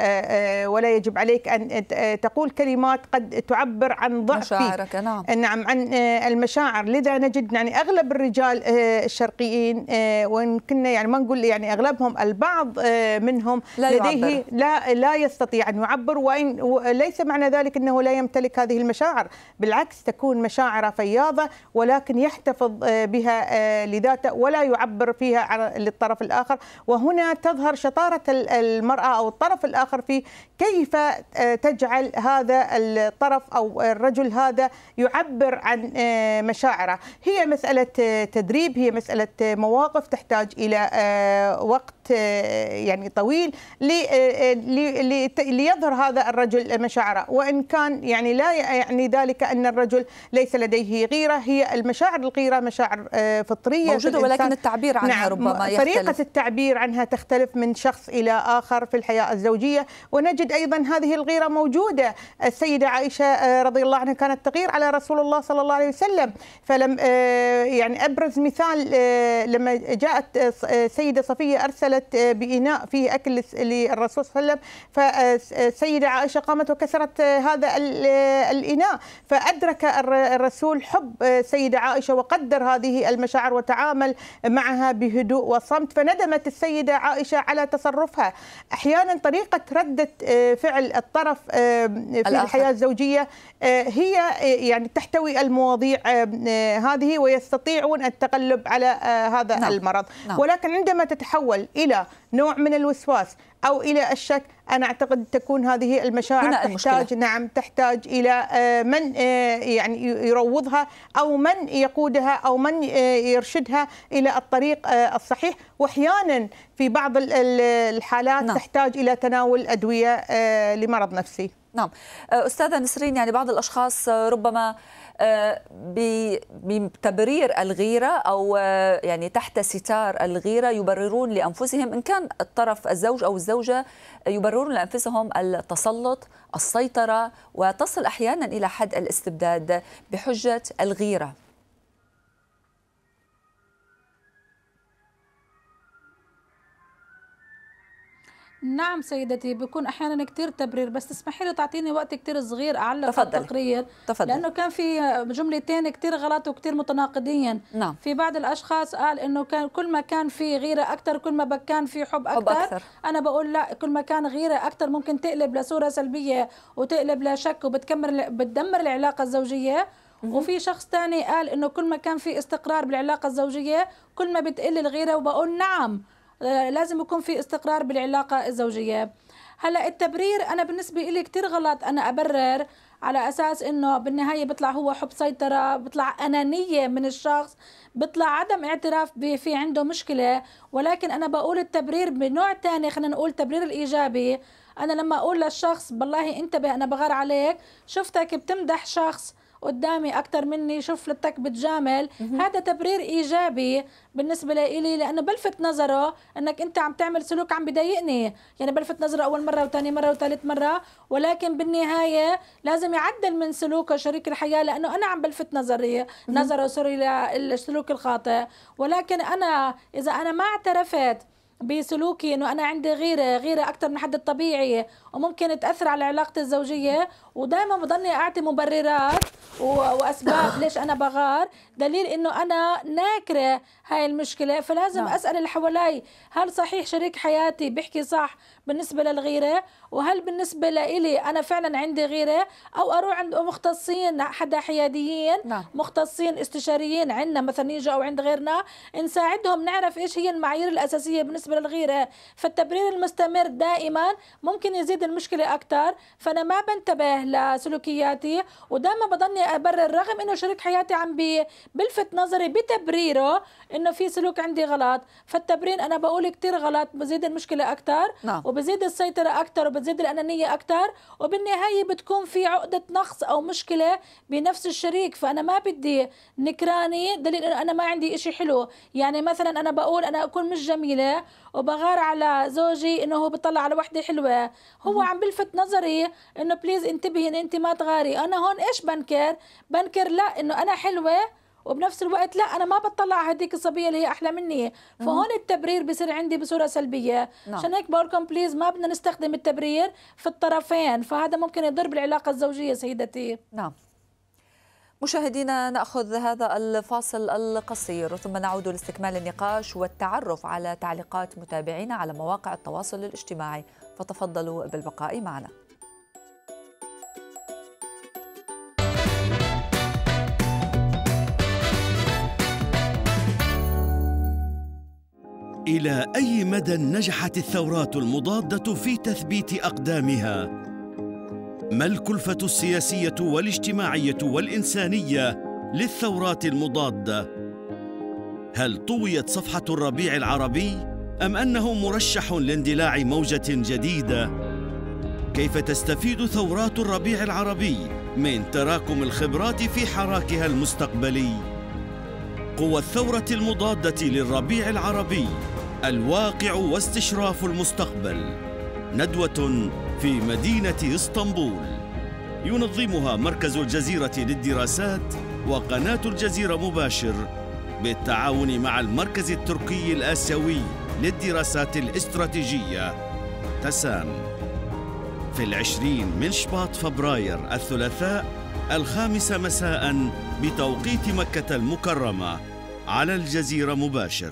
آه، ولا يجب عليك أن آه، تقول كلمات قد تعبر عن ضعف. مشاعرك نعم نعم عن المشاعر لذا نجد يعني أغلب الرجال الشرقيين وإن كنا يعني ما نقول يعني أغلبهم البعض منهم لا لديه يعبر. لا لا يستطيع أن يعبر وإن وليس معنى ذلك إنه لا يمتلك هذه المشاعر بالعكس تكون مشاعره فياضة ولكن يحتفظ بها لذاته ولا يعبر فيها للطرف الآخر وهنا تظهر شطارة ال- المرأة أو الطرف الآخر في كيف آه، تجعل هذا الطرف أو الرجل هذا يعبر عن آه، مشاعره. هي مسألة آه، تدريب هي آه، مواقف تحتاج إلى آه، وقت آه، يعني طويل آه، لي- ليظهر هذا الرجل مشاعره. وإن كان يعني لا يعني ذلك أن الرجل ليس لديه غيرة هي المشاعر الغيرة مشاعر آه، فطرية موجودة ولكن. التعبير عنها نعم ربما طريقة يختلف التعبير عنها تختلف من شخص إلى آخر في الحياة الزوجية. ونجد أيضا هذه الغيرة موجودة. السيدة عائشة آه، رضي الله عنها كانت تغير على رسول الله صلى الله عليه وسلم. فلم آه، يعني أبرز مثال آه، لما جاءت آه، ص- آه، سيدة صفية أرسلت آه، بإناء فيه لس- للرسول صلى الله عليه وسلم فالسيده عائشة قامت وكسرت آه، هذا ال- آه، الإناء فأدرك الر- الرسول حب آه، سيدة عائشة وقدر هذه المشاعر وتعامل معها بهدوء وصمت فندمت السيدة عائشة على تصرفها أحيانا طريقة ردة آه، فعل الطرف آه، في الآخر. الحياة الزوجية آه، هي آه، يعني تحتوي المواضيع آه، آه، هذه ويستطيعون التغلب على آه، هذا نعم. المرض نعم. ولكن عندما تتحول إلى نوع من الوسواس أو إلى الشك أنا أعتقد تكون هذه المشاعر تحتاج المشكلة. نعم تحتاج إلى آه، من آه، يعني يروضها أو من يقودها أو من آه، يرشدها إلى الطريق الصحيح واحيانا في بعض ال- ال- الحالات نعم. تحتاج إلى تناول أدوية لمرض نفسي نعم أستاذة نسرين يعني بعض الأشخاص آه، ربما بتبرير الغيرة أو آه، يعني تحت ستار الغيرة يبررون لأنفسهم إن كان الطرف الزوج أو الزوجة يبررون لأنفسهم التسلط السيطرة وتصل أحيانا إلى حد الاستبداد بحجة الغيرة. نعم سيدتي بيكون أحيانا كتير تبرير بس تسمحي لي تعطيني وقت كتير صغير أعلق على تفضلي. التقرير تفضلي. لأنه كان في جملتين كتير غلط وكتير متناقضين نعم في بعض الأشخاص قال إنه كان كل ما كان في غيرة أكثر كل ما كان في حب حب أكثر أكثر. أنا بقول لا كل ما كان غيرة أكثر ممكن تقلب لصورة سلبية وتقلب لشك وبتكمر بتدمر العلاقة الزوجية وفي شخص تاني قال إنه كل ما كان في استقرار بالعلاقة الزوجية كل ما بتقل الغيرة وبقول نعم لازم يكون في استقرار بالعلاقة الزوجية. هلا التبرير أنا بالنسبة لي كتير غلط. أنا أبرر على أساس إنه بالنهاية بيطلع هو حب سيطرة بيطلع أنانية من الشخص بيطلع عدم اعتراف في عنده مشكلة. ولكن أنا بقول التبرير بنوع تاني خلينا نقول تبرير الإيجابي. أنا لما أقول للشخص بالله انتبه أنا بغار عليك. شفتك بتمدح شخص قدامي أكثر مني شفلتك بتجامل. هذا تبرير إيجابي بالنسبة لي لأنه بلفت نظره إنك أنت عم تعمل سلوك عم بضايقني. يعني بلفت نظرة أول مرة وثاني مرة وثالث مرة ولكن بالنهاية لازم يعدل من سلوكه شريك الحياة لأنه أنا عم بلفت نظري نظره سوري للسلوك الخاطئ. ولكن أنا إذا أنا ما اعترفت بسلوكي إنه أنا عندي غيرة غيرة أكثر من حد الطبيعي وممكن تأثر على علاقتي الزوجية. ودائما بضلني أعطي مبررات وأسباب ليش أنا بغار. دليل إنه أنا ناكرة هاي المشكلة. فلازم نعم. أسأل اللي حوالي هل صحيح شريك حياتي بيحكي صح بالنسبة للغيرة؟ وهل بالنسبة لإلي أنا فعلا عندي غيرة؟ أو أروح عند مختصين حدا حياديين نعم. مختصين استشاريين عندنا مثلا يجوا أو عند غيرنا نساعدهم نعرف إيش هي المعايير الأساسية بالنسبة للغيرة. فالتبرير المستمر دائما ممكن يزيد المشكلة أكثر فأنا ما بنتبه لسلوكياتي ودائما بضلني أبرر رغم إنه شريك حياتي عم بي بلفت نظري بتبريره إنه في سلوك عندي غلط. فالتبرير أنا بقول كتير غلط بزيد المشكلة أكثر نعم. وبزيد السيطرة أكثر وبزيد الأنانية أكثر وبالنهاية بتكون في عقدة نقص أو مشكلة بنفس الشريك. فأنا ما بدي نكراني دليل إنه أنا ما عندي إشي حلو. يعني مثلا أنا بقول أنا أكون مش جميلة وبغار على زوجي إنه هو بيطلع على وحدة حلوة. هو عم بلفت نظري إنه please انتبهي إن انت ما تغاري. أنا هون إيش بنكر؟ بنكر لا إنه أنا حلوة وبنفس الوقت لا أنا ما بطلع على هديك الصبية اللي هي أحلى مني. فهون التبرير بصير عندي بصورة سلبية. نعم. عشان هيك بقول لكم please ما بدنا نستخدم التبرير في الطرفين فهذا ممكن يضر بالعلاقة الزوجية سيدتي. نعم. مشاهدينا نأخذ هذا الفاصل القصير ثم نعود لاستكمال النقاش والتعرف على تعليقات متابعينا على مواقع التواصل الاجتماعي. فتفضلوا بالبقاء معنا. إلى أي مدى نجحت الثورات المضادة في تثبيت أقدامها؟ ما الكلفة السياسية والاجتماعية والإنسانية للثورات المضادة؟ هل طويت صفحة الربيع العربي؟ أم أنه مرشح لاندلاع موجة جديدة؟ كيف تستفيد ثورات الربيع العربي من تراكم الخبرات في حراكها المستقبلي؟ قوى الثورة المضادة للربيع العربي الواقع واستشراف المستقبل. ندوة في مدينة إسطنبول. ينظمها مركز الجزيرة للدراسات وقناة الجزيرة مباشر بالتعاون مع المركز التركي الآسيوي. للدراسات الاستراتيجية. تسام. في العشرين من شباط فبراير الثلاثاء الخامسة مساء بتوقيت مكة المكرمة على الجزيرة مباشر.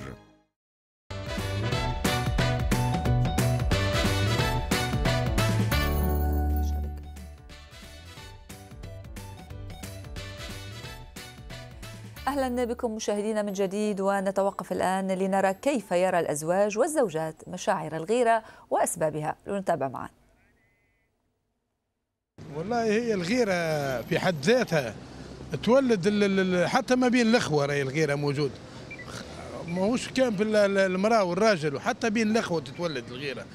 بكم مشاهدينا من جديد ونتوقف الآن لنرى كيف يرى الأزواج والزوجات مشاعر الغيرة وأسبابها. لنتابع معا. والله هي الغيرة في حد ذاتها تولد حتى ما بين الأخوة راهي الغيرة موجود. ما هوش كان في ال- ال- المرأة والراجل وحتى بين الأخوة تتولد الغيرة.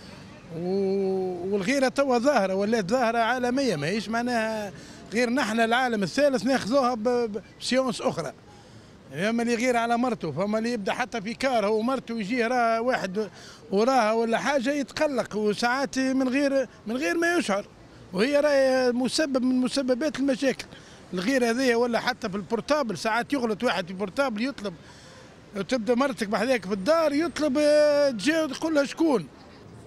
و- والغيرة توا ظاهرة ولات ظاهرة عالمية ما هيش معناها غير نحن العالم الثالث ناخذوها ب sens أخرى. فما اللي يغير على مرته فما اللي يبدأ حتى في car هو مرته يجيه راه واحد وراها ولا حاجة يتقلق وساعات من غير من غير ما يشعر. وهي راهي مسبب من مسببات المشاكل. الغير هذه ولا حتى في ال portable ساعات يغلط واحد في ال portable يطلب تبدأ مرتك بحذاك في الدار يطلب تجي تقول لها شكون؟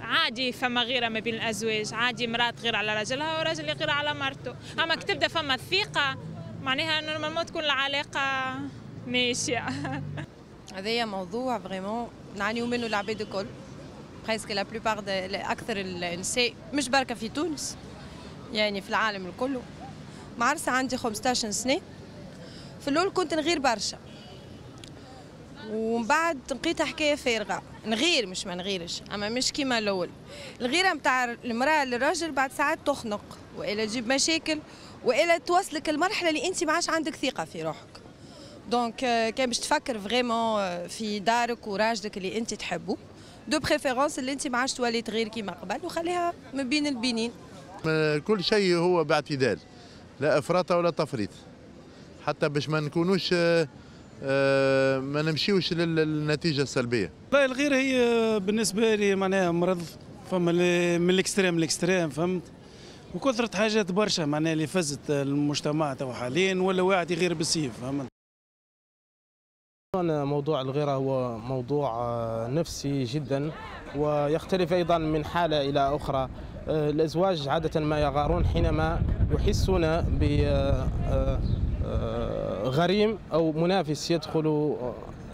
عادي فما غيرة ما بين الأزواج. عادي مرأة تغير على رجلها ورجل يغير على مرته. أما كي تبدا فما الثقة معناها normalement تكون العلاقة ماشية هذايا موضوع vraiment نعانيو منه العباد الكل. presque la plupart أكثر النساء مش بركة في تونس. يعني في العالم الكل. معرسة عندي 15 سنة. في الأول كنت نغير برشا. ومن بعد لقيتها حكاية فارغة. نغير مش ما نغيرش أما مش كيما الأول. الغيرة متاع المرأة للراجل بعد ساعات تخنق وإلا تجيب مشاكل وإلا توصلك المرحلة اللي أنت ما عادش عندك ثقة في روحك. donc آه، كان باش تفكر vraiment في دارك وراجلك اللي انت تحبه de préférence اللي انت ما عادش تولي تغير كيما قبل وخليها ما بين البنين. ما كل شيء هو باعتدال لا أفراط ولا تفريط. حتى باش ما نكونوش آه، آه، ما نمشيوش لل- للنتيجة السلبية. والله الغيرة هي بالنسبة لي معناها مرض فما اللي من ال extrême لل extrême فهمت؟ وكثرة حاجات برشا معناها اللي فسدت المجتمع تو حاليا ولا واحد يغير بالسيف فهمت؟ أنا موضوع الغيرة هو موضوع آه، نفسي جدا ويختلف أيضا من حالة إلى أخرى. آه، الأزواج عادة ما يغارون حينما يحسون بغريم أو منافس يدخل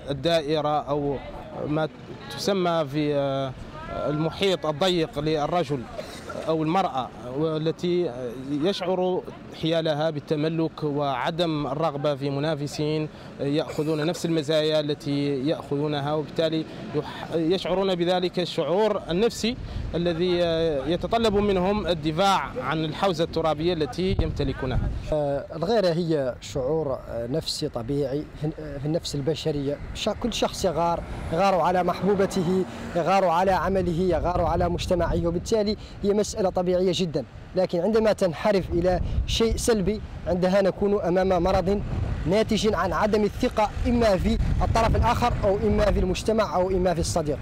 الدائرة أو ما تسمى في آه، المحيط الضيق للرجل. أو المرأة والتي يشعر حيالها بالتملك وعدم الرغبة في منافسين يأخذون نفس المزايا التي يأخذونها وبالتالي يشعرون بذلك الشعور النفسي الذي يتطلب منهم الدفاع عن الحوزة الترابية التي يمتلكونها. الغيرة هي شعور نفسي طبيعي في النفس البشرية. كل شخص يغار يغار على محبوبته يغار على عمله يغار على مجتمعه وبالتالي هي مسألة طبيعية جدا. لكن عندما تنحرف إلى شيء سلبي عندها نكون أمام مرض ناتج عن عدم الثقة إما في الطرف الآخر أو إما في المجتمع أو إما في الصديق.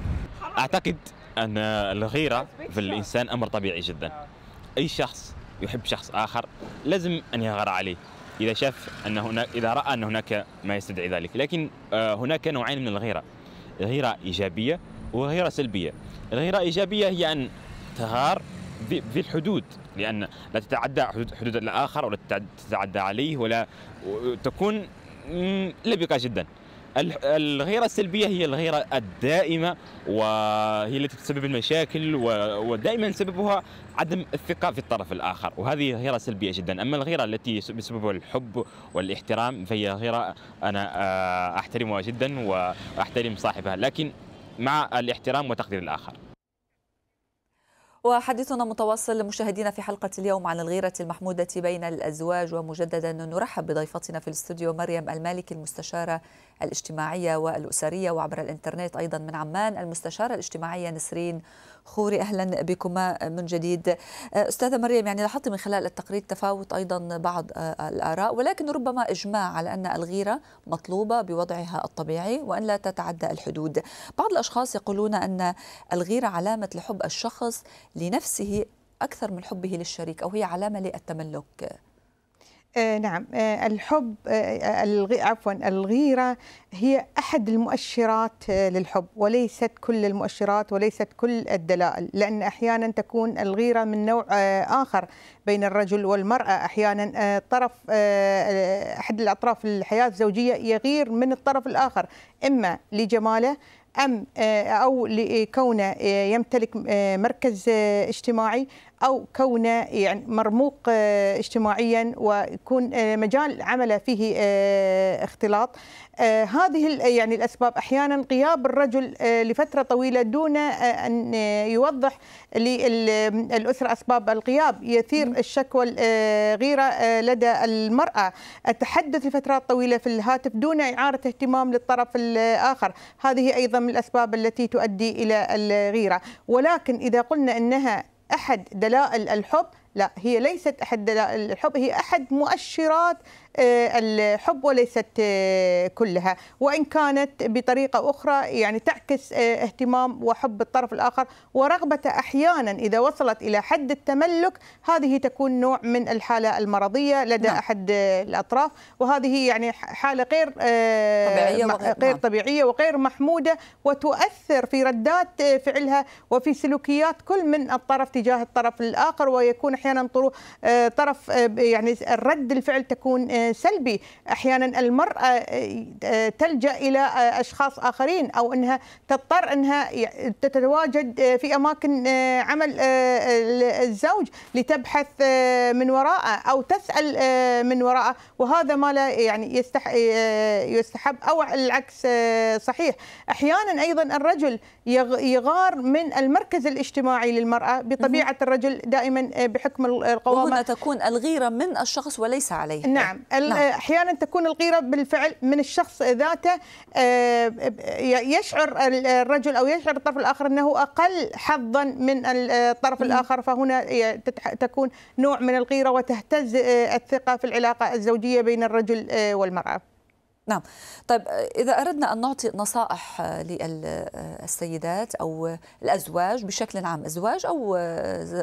أعتقد أن الغيرة في الإنسان أمر طبيعي جدا. أي شخص يحب شخص آخر لازم أن يغار عليه. إذا شاف أن هناك إذا رأى أن هناك ما يستدعي ذلك. لكن آه، هناك نوعين من الغيرة. غيرة إيجابية وغيرة سلبية. الغيرة إيجابية هي أن تغار في الحدود لأن لا تتعدى حدود حدود الآخر ولا تتعد- تتعدى عليه ولا تكون لبقة جدا. ال- الغيرة السلبية هي الغيرة الدائمة وهي التي تسبب المشاكل ودائما سببها عدم الثقة في الطرف الآخر وهذه غيرة سلبية جدا. أما الغيرة التي بسببها الحب والاحترام فهي غيرة أنا آه، أحترمها جدا وأحترم صاحبها لكن مع الاحترام وتقدير الآخر. وحديثنا متواصل مشاهدينا في حلقة اليوم عن الغيرة المحمودة بين الأزواج ومجددا نرحب بضيفتنا في الاستوديو مريم المالكي المستشارة الاجتماعية والأسرية وعبر الإنترنت أيضا من عمان المستشارة الاجتماعية نسرين خوري أهلا بكما من جديد. أستاذة مريم يعني لاحظت من خلال التقرير تفاوت أيضا بعض الآراء ولكن ربما إجماع على أن الغيرة مطلوبة بوضعها الطبيعي وأن لا تتعدى الحدود. بعض الأشخاص يقولون أن الغيرة علامة لحب الشخص لنفسه أكثر من حبه للشريك أو هي علامة للتملك. آه نعم. آه الحب آه عفوا الغيرة هي أحد المؤشرات للحب وليست كل المؤشرات وليست كل الدلائل لأن أحيانا تكون الغيرة من نوع آخر بين الرجل والمرأة. أحيانا طرف أحد الأطراف الحياة الزوجية يغير من الطرف الآخر إما لجماله أم أو لكونه يمتلك مركز اجتماعي أو كونه يعني مرموق آه، اجتماعيا ويكون آه، مجال عمله فيه آه، اختلاط. هذه يعني الأسباب. أحيانا غياب الرجل لفترة طويلة دون أن آه، يوضح للأسرة أسباب الغياب. يثير الشك والغيره آه، لدى المرأة. التحدث لفترات طويلة في الهاتف دون إعارة اهتمام للطرف الآخر. هذه أيضا من الأسباب التي تؤدي إلى الغيرة. ولكن إذا قلنا إنها أحد دلائل الحب. لا هي ليست أحد دلائل الحب هي أحد مؤشرات الحب وليست آه، كلها وإن كانت بطريقة أخرى يعني تعكس آه، اهتمام وحب الطرف الآخر ورغبته أحيانا إذا وصلت إلى حد التملك هذه تكون نوع من الحالة المرضية لدى نعم. أحد آه، الأطراف وهذه يعني حالة غير آه، طبيعية وغير- غير نعم. طبيعية وغير محمودة وتؤثر في ردات آه، فعلها وفي سلوكيات كل من الطرف تجاه الطرف الآخر ويكون آه، طرف آه، يعني الرد الفعل تكون آه، سلبي. أحيانا المرأة آه، آه، تلجأ إلى آه، أشخاص آخرين أو إنها تضطر إنها تتواجد في أماكن عمل الزوج لتبحث من وراءه أو تسأل من وراءه. وهذا ما لا يعني يستح يستحب أو العكس صحيح. أحيانا أيضا الرجل يغ- يغار من المركز الاجتماعي للمرأة بطبيعة الرجل دائما بحكم القوامة. وهنا تكون الغيرة من الشخص وليس عليه. نعم. نعم. أحيانا تكون الغيرة بالفعل من الشخص ذاته آه، يشعر ال- الرجل أو يشعر الطرف الآخر أنه أقل حظا من ال- الطرف الآخر. فهنا تكون نوع من الغيرة وتهتز آه، الثقة في العلاقة الزوجية بين الرجل آه، والمرأة. نعم. طيب إذا أردنا أن نعطي نصائح للسيدات أو الأزواج بشكل عام أزواج أو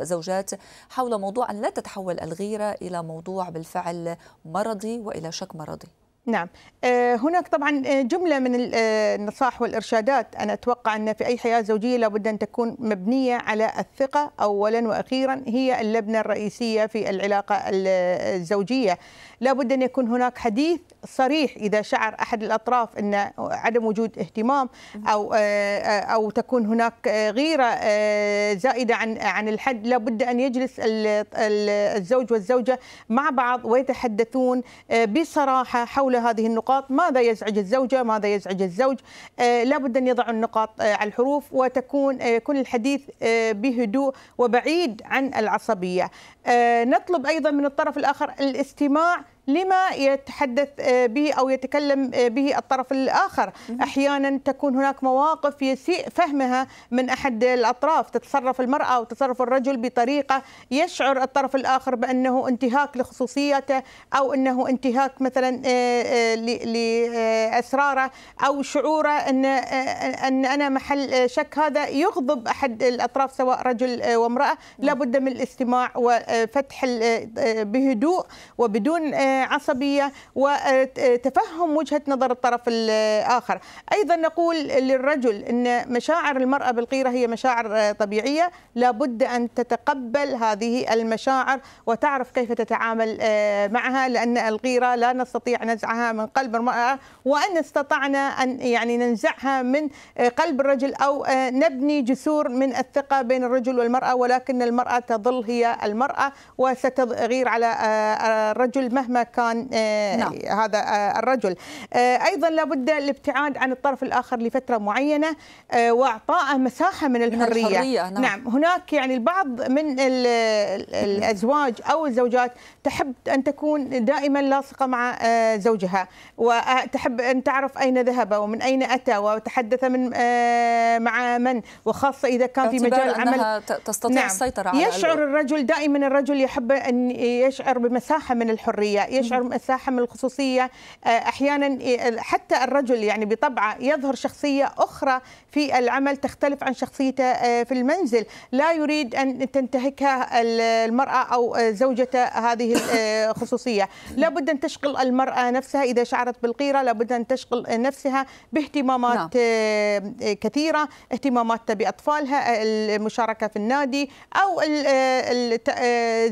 زوجات حول موضوع أن لا تتحول الغيرة إلى موضوع بالفعل مرضي وإلى شك مرضي. نعم. آه، هناك طبعا آه، جملة من ال- آه، النصائح والإرشادات. أنا أتوقع أن في أي حياة زوجية لابد أن تكون مبنية على الثقة أولا وأخيرا هي اللبنة الرئيسية في العلاقة ال- الزوجية. لابد أن يكون هناك حديث صريح إذا شعر أحد الأطراف أن عدم وجود اهتمام أو آه، أو تكون هناك غيرة آه، زائدة عن عن الحد. لابد أن يجلس ال- ال- الزوج والزوجة مع بعض ويتحدثون آه، بصراحة حول هذه النقاط. ماذا يزعج الزوجة؟ ماذا يزعج الزوج؟ لابد أن يضعوا النقاط على الحروف وتكون يكون الحديث بهدوء وبعيد عن العصبية. نطلب أيضا من الطرف الآخر الاستماع لما يتحدث آه، به أو يتكلم آه، به الطرف الآخر. أحيانا تكون هناك مواقف يسيء فهمها من أحد الأطراف. تتصرف المرأة أو تصرف الرجل بطريقة يشعر الطرف الآخر بأنه انتهاك لخصوصيته أو أنه انتهاك مثلا آه، ل- لأسراره أو شعوره أن آه، أن أنا محل شك. هذا يغضب أحد الأطراف سواء رجل آه، وامرأة. لابد من الاستماع وفتح بهدوء وبدون عصبية وتفهم وجهة نظر الطرف الآخر. أيضا نقول للرجل إن مشاعر المرأة بالغيره هي مشاعر طبيعية. لابد أن تتقبل هذه المشاعر وتعرف كيف تتعامل معها لأن الغيره لا نستطيع نزعها من قلب المرأة وإن استطعنا أن يعني ننزعها من قلب الرجل أو نبني جسور من الثقة بين الرجل والمرأة ولكن المرأة تظل هي المرأة وستغير على الرجل مهما كان آه، نعم. هذا آه، الرجل. آه، أيضا لابد الابتعاد عن الطرف الآخر لفترة معينة آه، واعطائه مساحة من الحرية, الحرية، نعم. نعم. هناك يعني البعض من ال- ال- الأزواج أو الزوجات تحب أن تكون دائما لاصقة مع زوجها وتحب أن تعرف أين ذهب ومن أين أتى وتحدث من مع من وخاصة إذا كان في مجال أنها عمل ت- تستطيع السيطرة على يشعر ال- الرجل دائما الرجل يحب أن يشعر بمساحة من الحرية. يشعر بمساحه من الخصوصية. آه، أحيانا حتى الرجل يعني بطبعه يظهر شخصية أخرى في العمل تختلف عن شخصيته آه، في المنزل. لا يريد أن تنتهكها ال- المرأة أو آه، زوجته هذه الخصوصيه لابد أن تشغل المرأة نفسها إذا شعرت بالغيره لابد أن تشغل نفسها باهتمامات نعم. آه، كثيرة اهتماماتها باطفالها المشاركة في النادي أو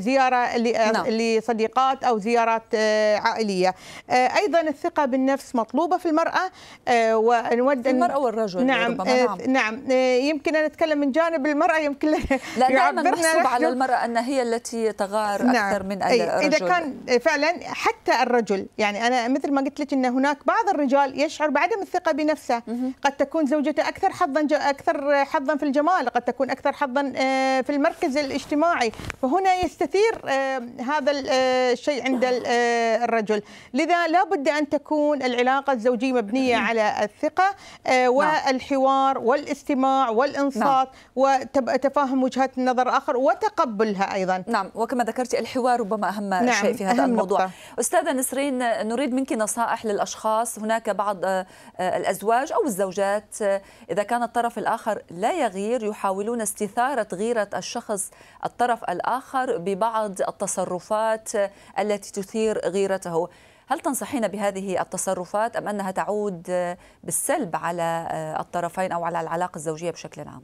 زيارة نعم. لصديقات أو زيارات آه، عائلية. آه، أيضا الثقة بالنفس مطلوبة في المرأة آه، ونود في المرأة والرجل نعم نعم. نعم. يمكن أن نتكلم من جانب المرأة يمكن لا دائما محسوب على المرأة أن هي التي تغار نعم. أكثر من الرجل. إذا كان فعلا حتى الرجل يعني أنا مثل ما قلت لك أن هناك بعض الرجال يشعر بعدم الثقة بنفسه. قد تكون زوجته أكثر حظا أكثر حظا في الجمال قد تكون أكثر حظا في المركز الاجتماعي. فهنا يستثير هذا ال- الشيء عند الرجل. لذا لا بد أن تكون العلاقة الزوجية مبنية على الثقة آه، والحوار والاستماع والإنصات وتفاهم وجهات النظر الآخر وتقبلها أيضا. نعم وكما ذكرت الحوار ربما أهم نعم، شيء في هذا الموضوع. نقطة. أستاذة نسرين نريد منك نصائح للأشخاص. هناك بعض آه، آه، الأزواج أو الزوجات آه، إذا كان الطرف الآخر لا يغير يحاولون استثارة غيرة الشخص الطرف الآخر ببعض التصرفات آه، التي تثير غيرته هل تنصحين بهذه التصرفات أم أنها تعود بالسلب على الطرفين أو على العلاقة الزوجية بشكل عام؟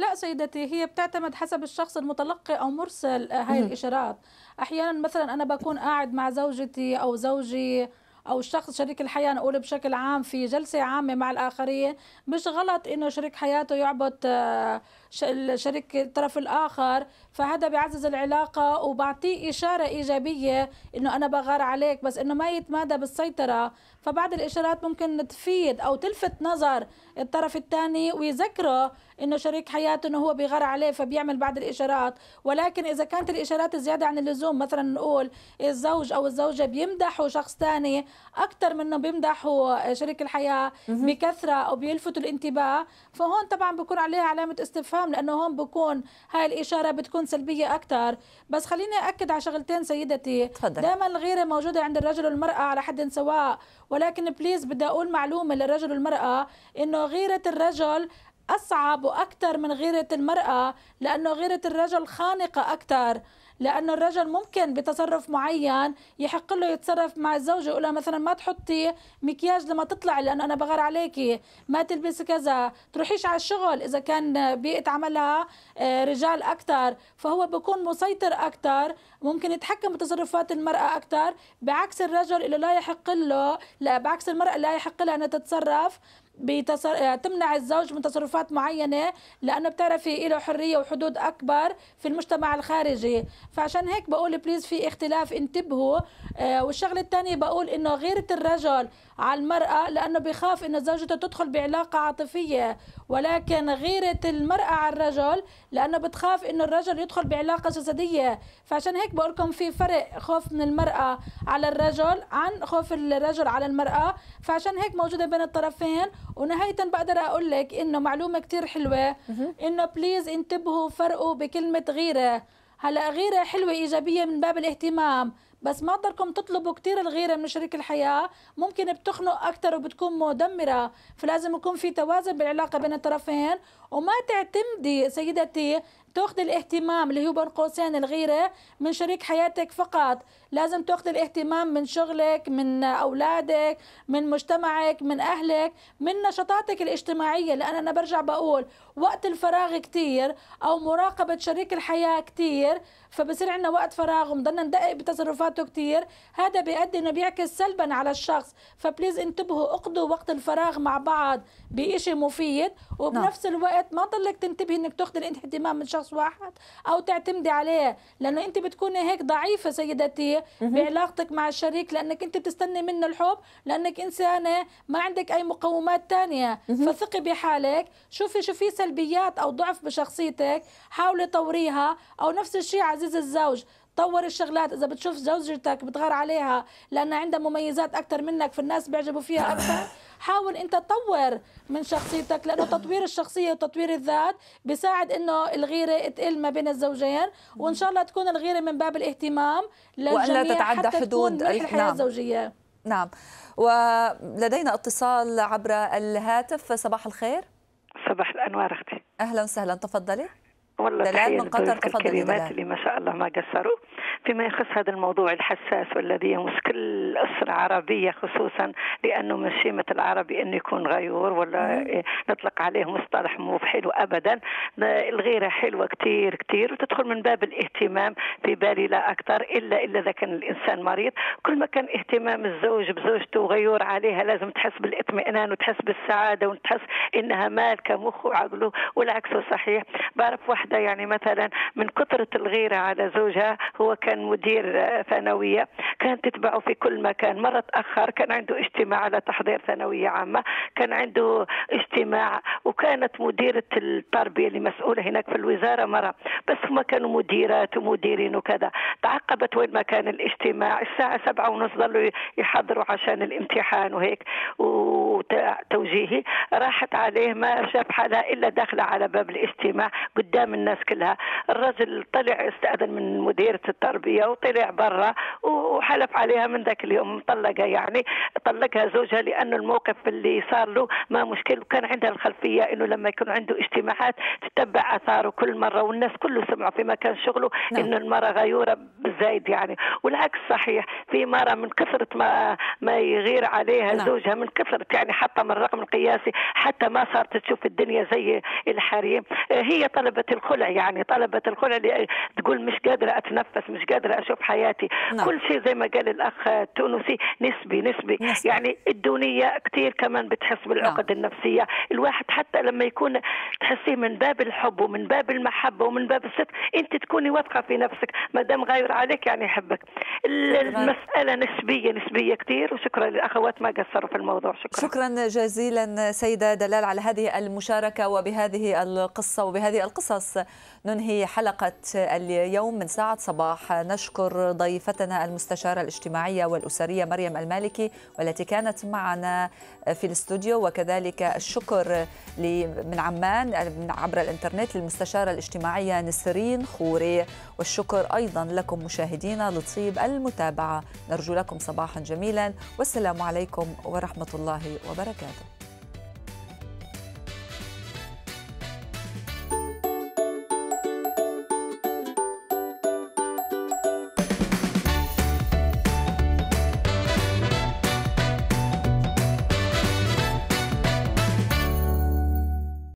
لا سيدتي هي بتعتمد حسب الشخص المتلقي أو مرسل هاي. الإشارات أحيانا مثلا أنا بكون قاعد مع زوجتي أو زوجي أو الشخص شريك الحياة نقول بشكل عام في جلسة عامة مع الآخرين مش غلط إنه شريك حياته يعبط آه، الشريك الطرف الآخر فهذا بيعزز العلاقة وبعطيه إشارة إيجابية إنه أنا بغار عليك بس إنه ما يتمادى بالسيطرة فبعض الإشارات ممكن تفيد أو تلفت نظر الطرف الثاني ويذكره إنه شريك حياته إنه هو بيغار عليه فبيعمل بعض الإشارات ولكن إذا كانت الإشارات زيادة عن اللزوم مثلا نقول الزوج أو الزوجة بيمدحوا شخص ثاني أكثر من إنه بيمدحوا شريك الحياة. بكثرة أو بيلفتوا الانتباه فهون طبعا بكون عليها علامة استفهام لأنه هون بكون هاي الإشارة بتكون سلبية أكثر بس خليني أكد على شغلتين سيدتي. دائما الغيرة موجودة عند الرجل والمرأة على حد سواء. ولكن بليز بدي أقول معلومة للرجل والمرأة إنه غيرة الرجل أصعب وأكثر من غيرة المرأة لأنه غيرة الرجل خانقة أكثر لأنه الرجل ممكن بتصرف معين يحق له يتصرف مع الزوجة يقول لها مثلا ما تحطي مكياج لما تطلعي لأنه أنا بغار عليكي. ما تلبسي كذا. تروحيش على الشغل إذا كان بيئة عملها آه، رجال أكثر فهو بيكون مسيطر أكثر ممكن يتحكم بتصرفات المرأة أكثر بعكس الرجل اللي لا يحق له لا بعكس المرأة لا يحق لها أنها تتصرف. بتصر... تمنع الزوج من تصرفات معينة لأنه بتعرفي له حرية وحدود أكبر في المجتمع الخارجي. فعشان هيك بقول بليز في اختلاف انتبهوا. آه والشغلة الثانية بقول إنه غيرة الرجل على المرأة لأنه بيخاف إنه زوجته تدخل بعلاقة عاطفية. ولكن غيرة المرأة على الرجل لأنه بتخاف إنه الرجل يدخل بعلاقة جسدية. فعشان هيك بقول لكم في فرق خوف من المرأة على الرجل عن خوف الرجل على المرأة. فعشان هيك موجودة بين الطرفين. ونهاية بقدر أقول لك إنه معلومة كتير حلوة إنه بليز انتبهوا فرقوا بكلمة غيرة. هلأ غيرة حلوة إيجابية من باب الاهتمام بس ما ضلكم تطلبوا كتير الغيرة من شريك الحياة. ممكن بتخنق أكتر وبتكون مدمرة فلازم يكون في توازن بالعلاقة بين الطرفين. وما تعتمدي سيدتي تاخذي الاهتمام اللي هو بين قوسين الغيرة من شريك حياتك فقط. لازم تاخذي الاهتمام من شغلك من أولادك من مجتمعك من أهلك من نشاطاتك الاجتماعية لأن أنا برجع بقول وقت الفراغ كتير أو مراقبة شريك الحياة كتير فبصير عندنا وقت فراغ ومضلنا ندقق بتصرفاته كتير. هذا بيؤدي إنه بيعكس سلبا على الشخص. فبليز انتبهوا اقضوا وقت الفراغ مع بعض بشيء مفيد. وبنفس الوقت ما ضلك تنتبهي إنك تاخذي الاهتمام من شخص واحد أو تعتمدي عليه لأنه أنت بتكوني هيك ضعيفة سيدتي. بعلاقتك مع الشريك لأنك أنت بتستني منه الحب لأنك إنسانة ما عندك أي مقومات تانية. فثقي بحالك شوفي شو في سلبيات أو ضعف بشخصيتك حاولي طوريها أو نفس الشيء عزيز الزوج. طور الشغلات إذا بتشوف زوجتك بتغار عليها لأنها عندها مميزات أكثر منك فالناس بيعجبوا فيها أكثر. حاول انت تطور من شخصيتك لأنه تطوير الشخصية وتطوير الذات بيساعد إنه الغيرة تقل ما بين الزوجين وإن شاء الله تكون الغيرة من باب الاهتمام وألا للجميع تتعدى حتى تكون حدود ال- الحياة نعم. الزوجية. نعم. ولدينا اتصال عبر الهاتف صباح الخير. صباح الأنوار أختي. أهلا وسهلا تفضلي. والله دلال من قطر تفضلي دلال. اللي ما شاء الله ما قصروا. فيما يخص هذا الموضوع الحساس والذي يمس كل أسرة عربية خصوصا لأنه من شيمة العربي أنه يكون غيور ولا نطلق عليه مصطلح مو حلو أبدا الغيرة حلوة كتير كتير وتدخل من باب الاهتمام في بالي لا أكثر إلا إلا إذا كان الإنسان مريض. كل ما كان اهتمام الزوج بزوجته وغيور عليها لازم تحس بالاطمئنان وتحس بالسعادة وتحس إنها مالكة مخه وعقله والعكس صحيح. بعرف واحدة يعني مثلا من كثرة الغيرة على زوجها هو كان مدير آه، ثانوية كانت تتبعه في كل مكان. مرة تأخر كان عنده اجتماع على تحضير ثانوية عامة كان عنده اجتماع وكانت مديرة التربية اللي مسؤولة هناك في الوزارة مرة. بس هم كانوا مديرات ومديرين وكذا. تعقبت وين ما كان الاجتماع. الساعة سبعة ونص ظلوا يحضروا عشان الامتحان وهيك وتوجيهي. راحت عليه ما شاف حالها إلا داخلة على باب الاجتماع قدام الناس كلها. الرجل طلع استأذن من مديرة التربية. وطلع برا وحلف عليها من ذاك اليوم مطلقة يعني طلقها زوجها لأنه الموقف اللي صار له ما مشكل وكان عندها الخلفية أنه لما يكون عنده اجتماعات تتبع أثاره كل مرة والناس كله سمعوا في مكان شغله نعم. أنه المرأة غيورة بالزايد يعني والعكس صحيح في مرة من كثرة ما ما يغير عليها نعم. زوجها من كثرة يعني حتى من الرقم القياسي حتى ما صارت تشوف الدنيا زي الحريم هي طلبت الخلع يعني طلبت الخلع تقول مش قادرة أتنفس مش قادرة أشوف حياتي. نعم. كل شيء زي ما قال الأخ التونسي نسبي نسبي. نسبي. يعني الدونية كثير كمان بتحس بالعقد النفسية. الواحد حتى لما يكون تحسيه من باب الحب ومن باب المحبة ومن باب الصدق أنت تكوني واثقة في نفسك ما دام غاير عليك يعني يحبك. ال- المسألة نسبية نسبية كثير وشكرا للأخوات ما قصروا في الموضوع. شكرا. شكرا جزيلا سيدة دلال على هذه المشاركة وبهذه القصة وبهذه القصص. ننهي حلقة اليوم من ساعة صباح. نشكر ضيفتنا المستشارة الاجتماعية والأسرية مريم المالكي والتي كانت معنا في الاستوديو وكذلك الشكر من عمان عبر الإنترنت للمستشارة الاجتماعية نسرين خوري. والشكر أيضا لكم مشاهدينا لطيب المتابعة. نرجو لكم صباحا جميلا. والسلام عليكم ورحمة الله وبركاته.